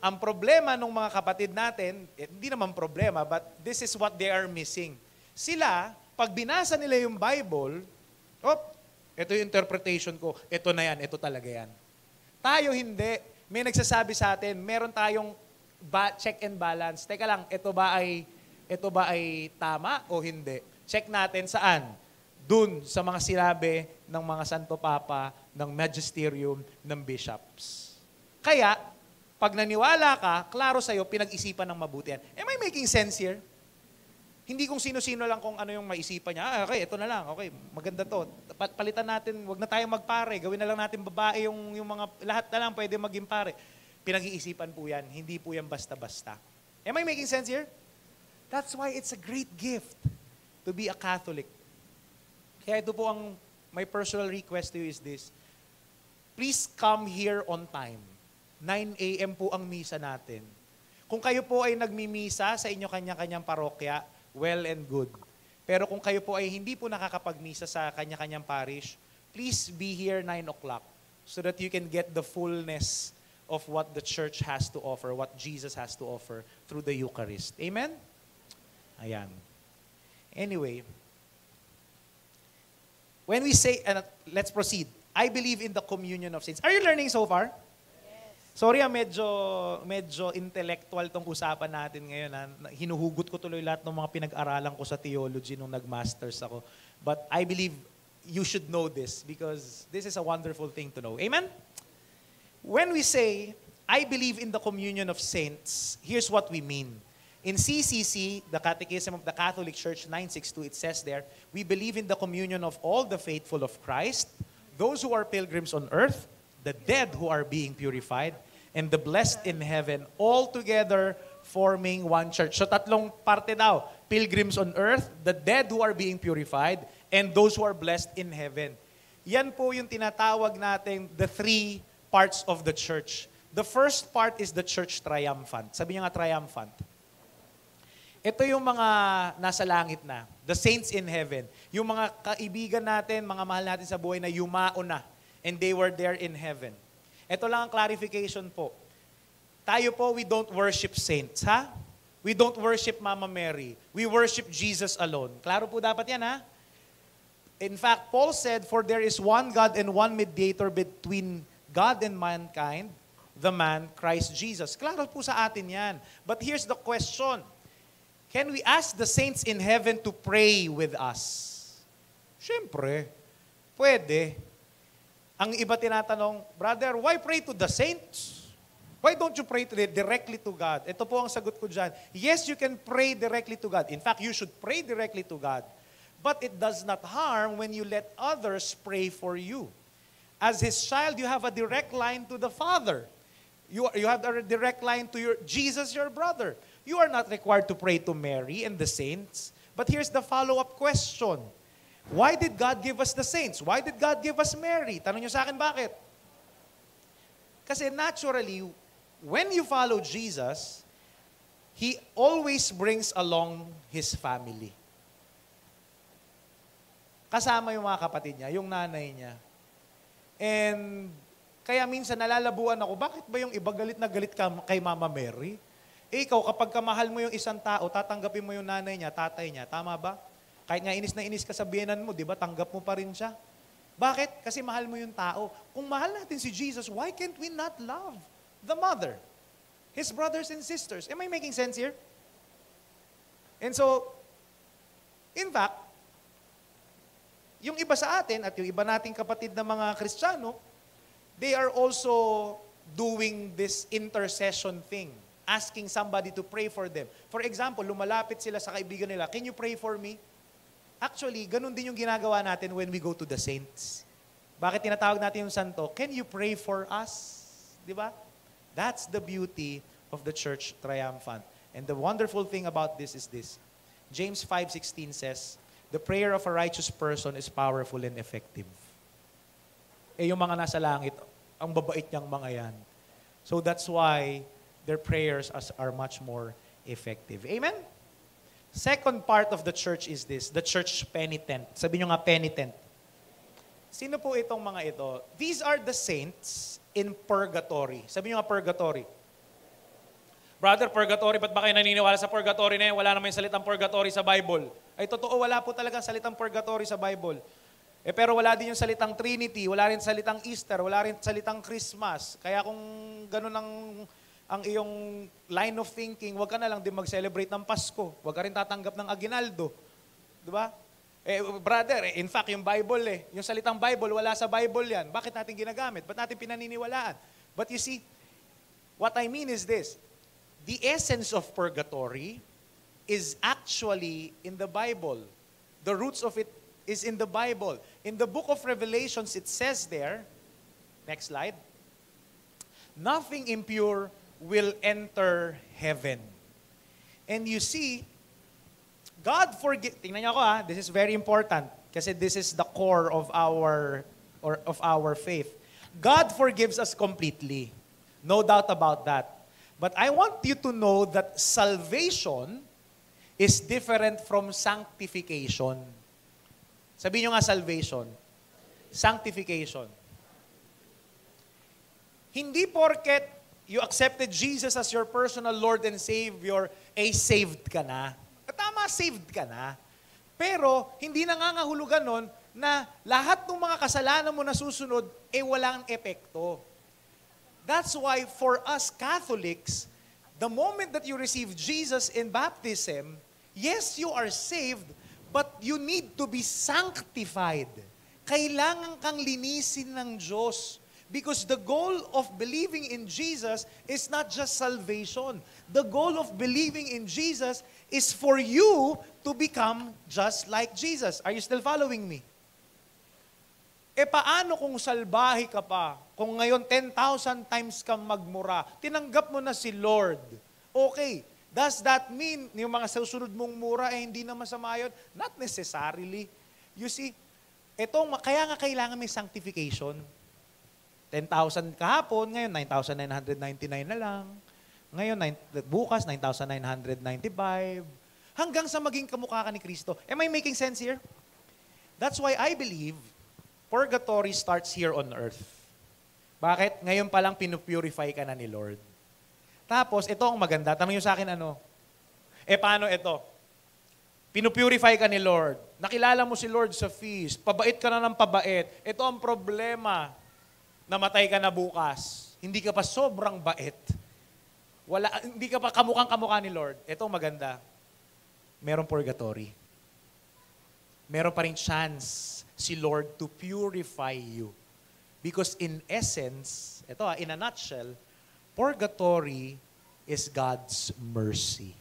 Ang problema ng mga kapatid natin, eh, hindi naman problema, but this is what they are missing. Sila, pag binasa nila yung Bible, oh, ito yung interpretation ko, ito na yan, ito talaga yan. Tayo hindi. May nagsasabi sa atin, meron tayong ba- check and balance. Teka lang, ito ba ay ito ba ay tama o hindi? Check natin saan? Dun sa mga sinabi ng mga Santo Papa, ng Magisterium, ng Bishops. Kaya, pag naniwala ka, klaro sa'yo, pinag-isipan ng mabuti yan. Am I making sense here? Hindi kung sino-sino lang kung ano yung maisipan niya. Ah, okay, ito na lang. Okay, maganda to. Palitan natin, wag na tayong magpare. Gawin na lang natin babae yung, yung mga, lahat na lang pwede maging pare. Pinag-iisipan po yan. Hindi po yan basta-basta. Am I making sense here? That's why it's a great gift to be a Catholic. Kaya ito po ang my personal request to you is this. Please come here on time. 9 a.m. po ang misa natin. Kung kayo po ay nagmimisa sa inyo kanya-kanyang parokya, well and good. Pero kung kayo po ay hindi po nakakapagmisa sa kanya-kanyang parish, please be here 9 o'clock so that you can get the fullness of what the church has to offer, what Jesus has to offer through the Eucharist. Amen? Ayan. Anyway, when we say, and let's proceed. I believe in the communion of saints. Are you learning so far? Sorry ah, medyo, medyo intellectual tong usapan natin ngayon. Ha. Hinuhugot ko tuloy lahat ng mga pinag-aralan ko sa theology nung nag-masters ako. But I believe you should know this because this is a wonderful thing to know. Amen? When we say, I believe in the communion of saints, here's what we mean. In CCC, the Catechism of the Catholic Church 962, it says there, we believe in the communion of all the faithful of Christ, those who are pilgrims on earth, the dead who are being purified, and the blessed in heaven, all together forming one church. So tatlong parte daw, pilgrims on earth, the dead who are being purified, and those who are blessed in heaven. Yan po yung tinatawag natin the three parts of the church. The first part is the church triumphant. Sabi niya nga triumphant. Ito yung mga nasa langit na, the saints in heaven. Yung mga kaibigan natin, mga mahal natin sa buhay na yumao na, and they were there in heaven. Ito lang ang clarification po. Tayo po, we don't worship saints, ha? We don't worship Mama Mary. We worship Jesus alone. Klaro po dapat yan, ha? In fact, Paul said, For there is one God and one mediator between God and mankind, the man, Christ Jesus. Klaro po sa atin yan. But here's the question. Can we ask the saints in heaven to pray with us? Siyempre, pwede. Ang iba tinatanong, Brother, why pray to the saints? Why don't you pray to directly to God? Ito po ang sagot ko dyan. Yes, you can pray directly to God. In fact, you should pray directly to God. But it does not harm when you let others pray for you. As His child, you have a direct line to the Father. You, you have a direct line to your Jesus, your brother. You are not required to pray to Mary and the saints. But here's the follow-up question. Why did God give us the saints? Why did God give us Mary? Tanong niyo sa akin, bakit? Kasi naturally, when you follow Jesus, He always brings along His family. Kasama yung mga kapatid niya, yung nanay niya. And kaya minsan nalalabuan ako, bakit ba yung iba galit na galit ka kay Mama Mary? Ikaw, kapag kamahal mo yung isang tao, tatanggapin mo yung nanay niya, tatay niya. Tama ba? Kahit nga inis na inis ka sa biyenan mo, di ba? Tanggap mo pa rin siya. Bakit? Kasi mahal mo yung tao. Kung mahal natin si Jesus, why can't we not love the mother? His brothers and sisters. Am I making sense here? And so, in fact, yung iba sa atin at yung iba nating kapatid na mga Kristiyano, they are also doing this intercession thing asking somebody to pray for them. For example, lumalapit sila sa kaibigan nila, can you pray for me? Actually, ganun din yung ginagawa natin when we go to the saints. Bakit tinatawag natin yung santo? Can you pray for us? Di ba? That's the beauty of the church triumphant. And the wonderful thing about this is this. James 5.16 says, The prayer of a righteous person is powerful and effective. Eh yung mga nasa langit, ang babait niyang mga yan. So that's why their prayers as, are much more effective. Amen? Second part of the church is this, the church penitent. Sabi nyo nga penitent. Sino po itong mga ito? These are the saints in purgatory. Sabi nyo nga purgatory. Brother, purgatory, ba't ba kayo naniniwala sa purgatory na yan? Wala naman yung salitang purgatory sa Bible. Ay, totoo, wala po talaga salitang purgatory sa Bible. Eh, pero wala din yung salitang Trinity, wala rin salitang Easter, wala rin salitang Christmas. Kaya kung ganun ang ang iyong line of thinking, huwag ka na lang din mag-celebrate ng Pasko. Huwag ka rin tatanggap ng aginaldo. Di ba? Eh, brother, eh, in fact, yung Bible eh, yung salitang Bible, wala sa Bible yan. Bakit natin ginagamit? Ba't natin pinaniniwalaan? But you see, what I mean is this. The essence of purgatory is actually in the Bible. The roots of it is in the Bible. In the book of Revelations, it says there, next slide, nothing impure will enter heaven. And you see, God forgive, tingnan niyo ako ha, this is very important kasi this is the core of our or of our faith. God forgives us completely. No doubt about that. But I want you to know that salvation is different from sanctification. Sabihin nyo nga salvation. Sanctification. Hindi porket you accepted Jesus as your personal Lord and Savior, eh saved ka na. Tama, saved ka na. Pero hindi nangangahulugan nun na lahat ng mga kasalanan mo na susunod, eh walang epekto. That's why for us Catholics, the moment that you receive Jesus in baptism, yes, you are saved, but you need to be sanctified. Kailangan kang linisin ng Diyos. Because the goal of believing in Jesus is not just salvation. The goal of believing in Jesus is for you to become just like Jesus. Are you still following me? E paano kung salbahe ka pa? Kung ngayon 10,000 times kang magmura, tinanggap mo na si Lord. Okay, does that mean yung mga susunod mong mura eh hindi na masama yun? Not necessarily. You see, etong, kaya nga kailangan may sanctification. 10,000 kahapon, ngayon 9,999 na lang. Ngayon, bukas 9,995. Hanggang sa maging kamukha ka ni Kristo. Am I making sense here? That's why I believe purgatory starts here on earth. Bakit? Ngayon pa lang pinupurify ka na ni Lord. Tapos, ito ang maganda. Tanong nyo sa akin ano? Eh, paano ito? Pinupurify ka ni Lord. Nakilala mo si Lord sa feast. Pabait ka na ng pabait. Ito ang problema. Namatay ka na bukas. Hindi ka pa sobrang bait. Wala, hindi ka pa kamukhang kamukha ni Lord. Ito maganda. Merong purgatory. Meron pa rin chance si Lord to purify you. Because in essence, ito ah, in a nutshell, purgatory is God's mercy.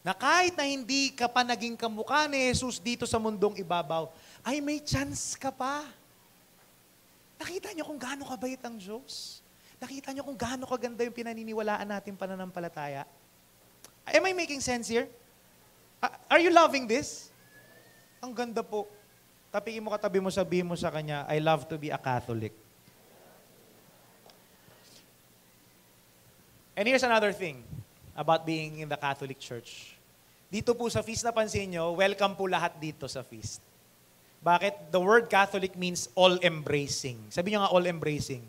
Na kahit na hindi ka pa naging kamukha ni Jesus dito sa mundong ibabaw, ay may chance ka pa. Nakita niyo kung gaano kabait ang Diyos? Nakita niyo kung gaano kaganda yung pinaniniwalaan natin pananampalataya? Am I making sense here? Are you loving this? Ang ganda po. Tapiin mo katabi mo, sabihin mo sa kanya, I love to be a Catholic. And here's another thing about being in the Catholic Church. Dito po sa feast, napansin nyo, welcome po lahat dito sa feast. Bakit? The word Catholic means all-embracing. Sabi nyo nga all-embracing.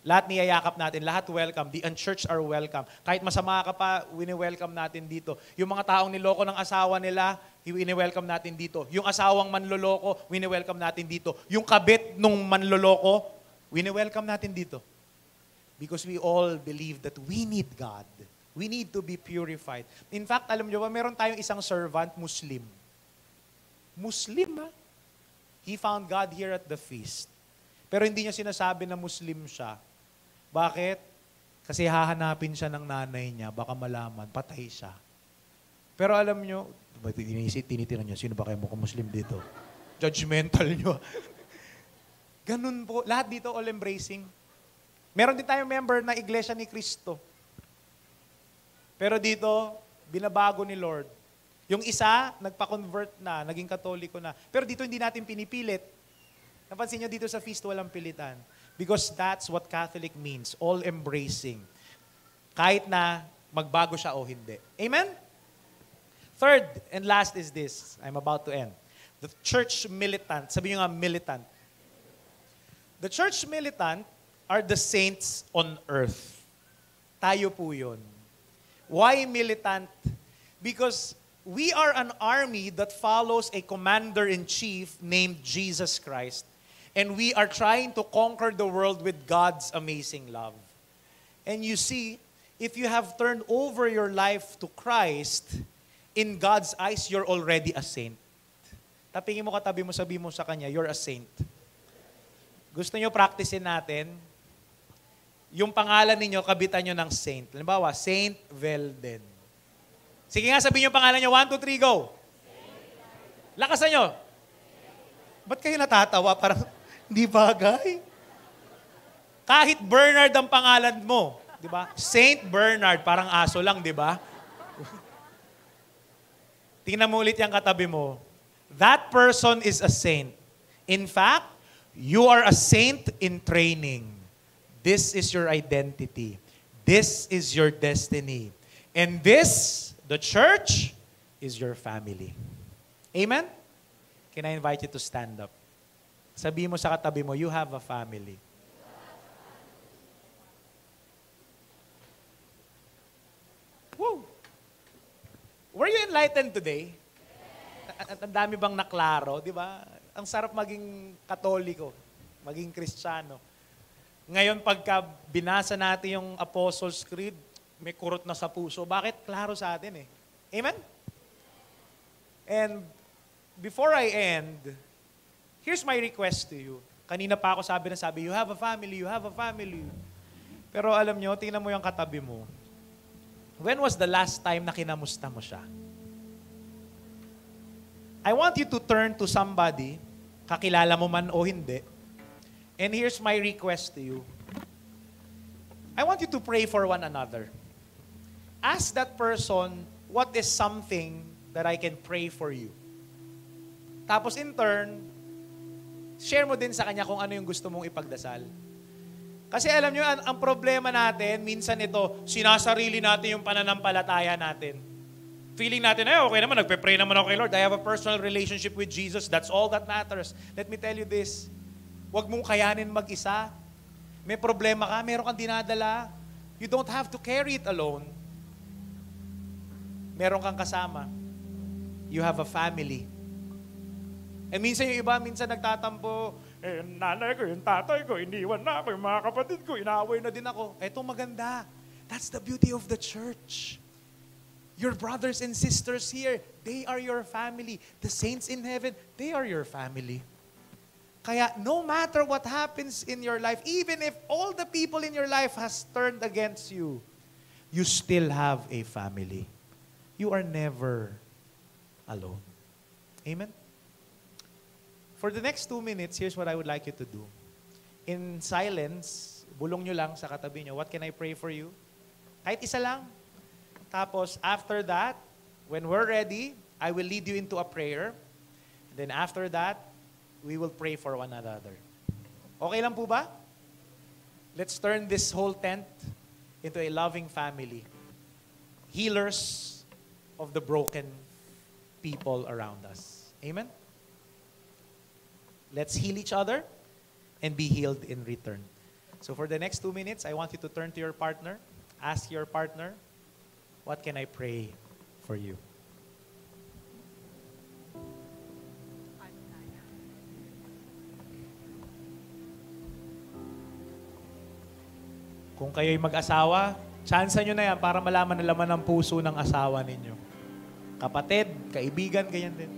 Lahat niyayakap natin, lahat welcome. The unchurched are welcome. Kahit masama ka pa, wini-welcome natin dito. Yung mga taong niloko ng asawa nila, wini-welcome natin dito. Yung asawang manloloko, wini-welcome natin dito. Yung kabit nung manloloko, wini-welcome natin dito. Because we all believe that we need God. We need to be purified. In fact, alam nyo ba, meron tayong isang servant, Muslim. Muslim, ha? He found God here at the feast. Pero hindi niya sinasabi na Muslim siya bakit? Kasi hahanapin siya ng nanay niya, baka malaman, patay siya. Pero alam nyo, inisip, tinitiran niyo, sino ba kayo mukhang Muslim dito? Judgmental nyo. Ganun po. Lahat dito all embracing. Meron din tayong member na Iglesia ni Cristo. Pero dito, binabago ni Lord. Yung isa, nagpa-convert na, naging katoliko na. Pero dito hindi natin pinipilit. Napansin nyo dito sa feast, walang pilitan. Because that's what Catholic means, all-embracing. Kahit na magbago siya o hindi. Amen? Third and last is this. I'm about to end. The church militant. Sabi nyo nga, militant. The church militant are the saints on earth. Tayo po yun. Why militant? Because we are an army that follows a commander-in-chief named Jesus Christ and we are trying to conquer the world with God's amazing love. And you see, if you have turned over your life to Christ, in God's eyes, you're already a saint. Tapingin mo katabi mo, sabi mo sa kanya, you're a saint. Gusto nyo practicein natin? Yung pangalan ninyo, kabitan nyo ng saint. Halimbawa, Saint Velden. Sige nga, sabihin nyo pangalan nyo. One, two, three, go. Lakasan nyo. Ba't kayo natatawa? Parang, hindi bagay. Kahit Bernard ang pangalan mo, di ba? Saint Bernard, parang aso lang, di ba? Tingnan mo ulit yung katabi mo. That person is a saint. In fact, you are a saint in training. This is your identity. This is your destiny. And this, the church, is your family. Amen? Can I invite you to stand up? Sabi mo sa katabi mo, you have a family. Woo! Were you enlightened today? Ang dami bang naklaro, di ba? Ang sarap maging katoliko, maging kristyano. Ngayon, pagka binasa natin yung Apostles' Creed, may kurot na sa puso. Bakit? Klaro sa atin eh. Amen? And before I end, here's my request to you. Kanina pa ako sabi na sabi, you have a family, you have a family. Pero alam nyo, tingnan mo yung katabi mo. When was the last time na kinamusta mo siya? I want you to turn to somebody, kakilala mo man o hindi, and here's my request to you. I want you to pray for one another. Ask that person, what is something that I can pray for you? Tapos in turn, share mo din sa kanya kung ano yung gusto mong ipagdasal. Kasi alam nyo, ang, problema natin, minsan ito, sinasarili natin yung pananampalataya natin. Feeling natin, eh, okay naman, nagpe-pray naman ako kay Lord. I have a personal relationship with Jesus. That's all that matters. Let me tell you this. Huwag mong kayanin mag-isa. May problema ka, meron kang dinadala. You don't have to carry it alone. Meron kang kasama. You have a family. And minsan yung iba, minsan nagtatampo, eh, nanay ko, yung tatay ko, iniwan na ako, yung mga kapatid ko, inaaway na din ako. Eto maganda. That's the beauty of the church. Your brothers and sisters here, they are your family. The saints in heaven, they are your family. Kaya no matter what happens in your life, even if all the people in your life has turned against you, you still have a family. You are never alone. Amen? For the next two minutes, here's what I would like you to do. In silence, bulong nyo lang sa katabi nyo, what can I pray for you? Kahit isa lang. Tapos, after that, when we're ready, I will lead you into a prayer. And then after that, we will pray for one another. Okay lang po ba? Let's turn this whole tent into a loving family. Healers of the broken people around us. Amen? Let's heal each other and be healed in return. So for the next two minutes, I want you to turn to your partner, ask your partner, what can I pray for you? Kung kayo'y mag-asawa, chance nyo na yan para malaman na laman ng puso ng asawa ninyo. Kapatid, kaibigan, ganyan din.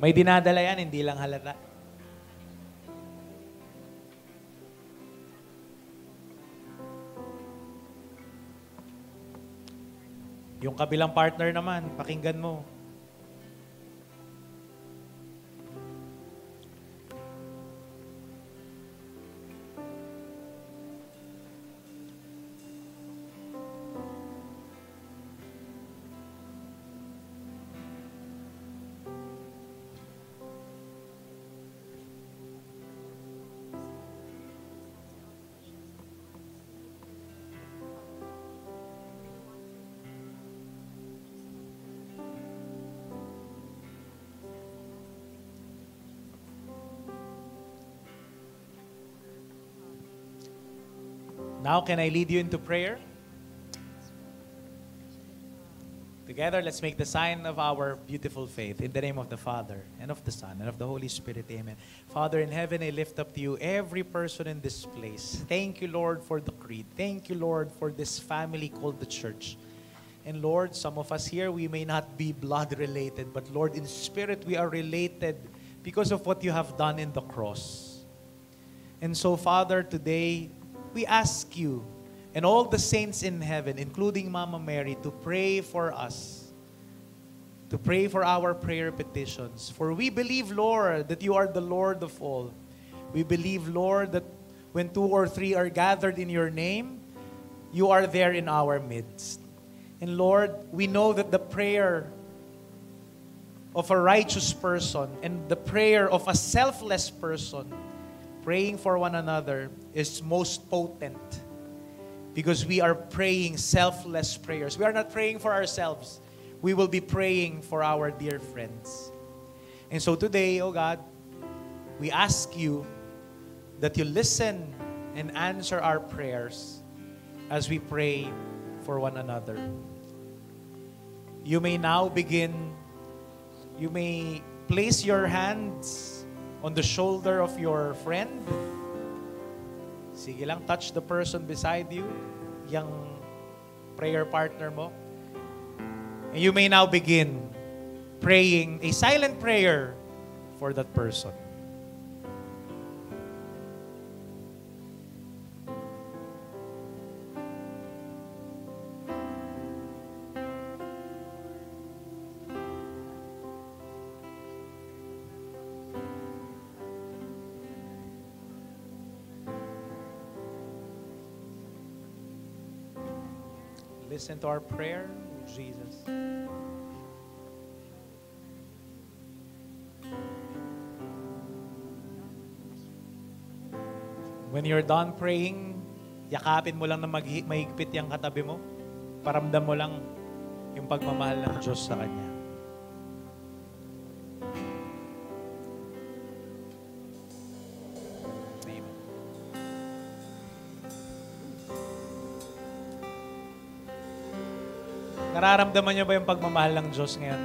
May dinadala yan, hindi lang halata. Yung kabilang partner naman, pakinggan mo. Can I lead you into prayer? Together, let's make the sign of our beautiful faith in the name of the Father, and of the Son, and of the Holy Spirit. Amen. Father in heaven, I lift up to you every person in this place. Thank you, Lord, for the creed. Thank you, Lord, for this family called the church. And Lord, some of us here, we may not be blood related, but Lord, in spirit, we are related because of what you have done in the cross. And so, Father, today, we ask you, and all the saints in heaven, including Mama Mary, to pray for us, to pray for our prayer petitions. For we believe, Lord, that you are the Lord of all. We believe, Lord, that when two or three are gathered in your name, you are there in our midst. And Lord, we know that the prayer of a righteous person and the prayer of a selfless person praying for one another is most potent because we are praying selfless prayers. We are not praying for ourselves. We will be praying for our dear friends. And so today, oh God, we ask you that you listen and answer our prayers as we pray for one another. You may now begin, you may place your hands on the shoulder of your friend Sige lang, touch the person beside you, yung prayer partner mo. And you may now begin praying a silent prayer for that person. Listen to our prayer, Jesus. When you're done praying, yakapin mo lang na mahigpit yung katabi mo. Paramdam mo lang yung pagmamahal ng Diyos sa Kanya. Nararamdaman niyo ba yung pagmamahal ng Diyos ngayon?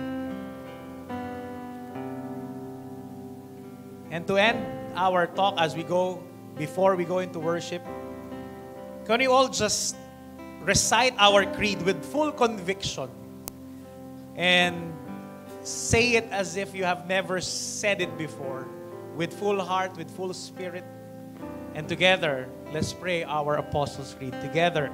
And to end our talk as we go, before we go into worship, can you all just recite our creed with full conviction and say it as if you have never said it before, with full heart, with full spirit? And together, let's pray our Apostles' Creed together.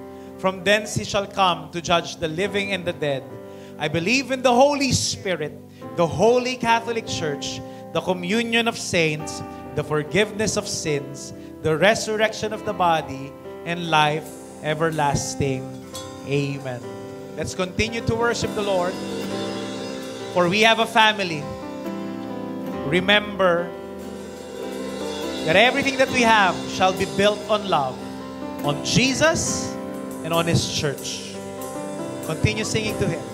From thence he shall come to judge the living and the dead. I believe in the Holy Spirit, the holy Catholic Church, the communion of saints, the forgiveness of sins, the resurrection of the body, and life everlasting. Amen. Let's continue to worship the Lord. For we have a family. Remember that everything that we have shall be built on love, on Jesus and on His church. Continue singing to Him.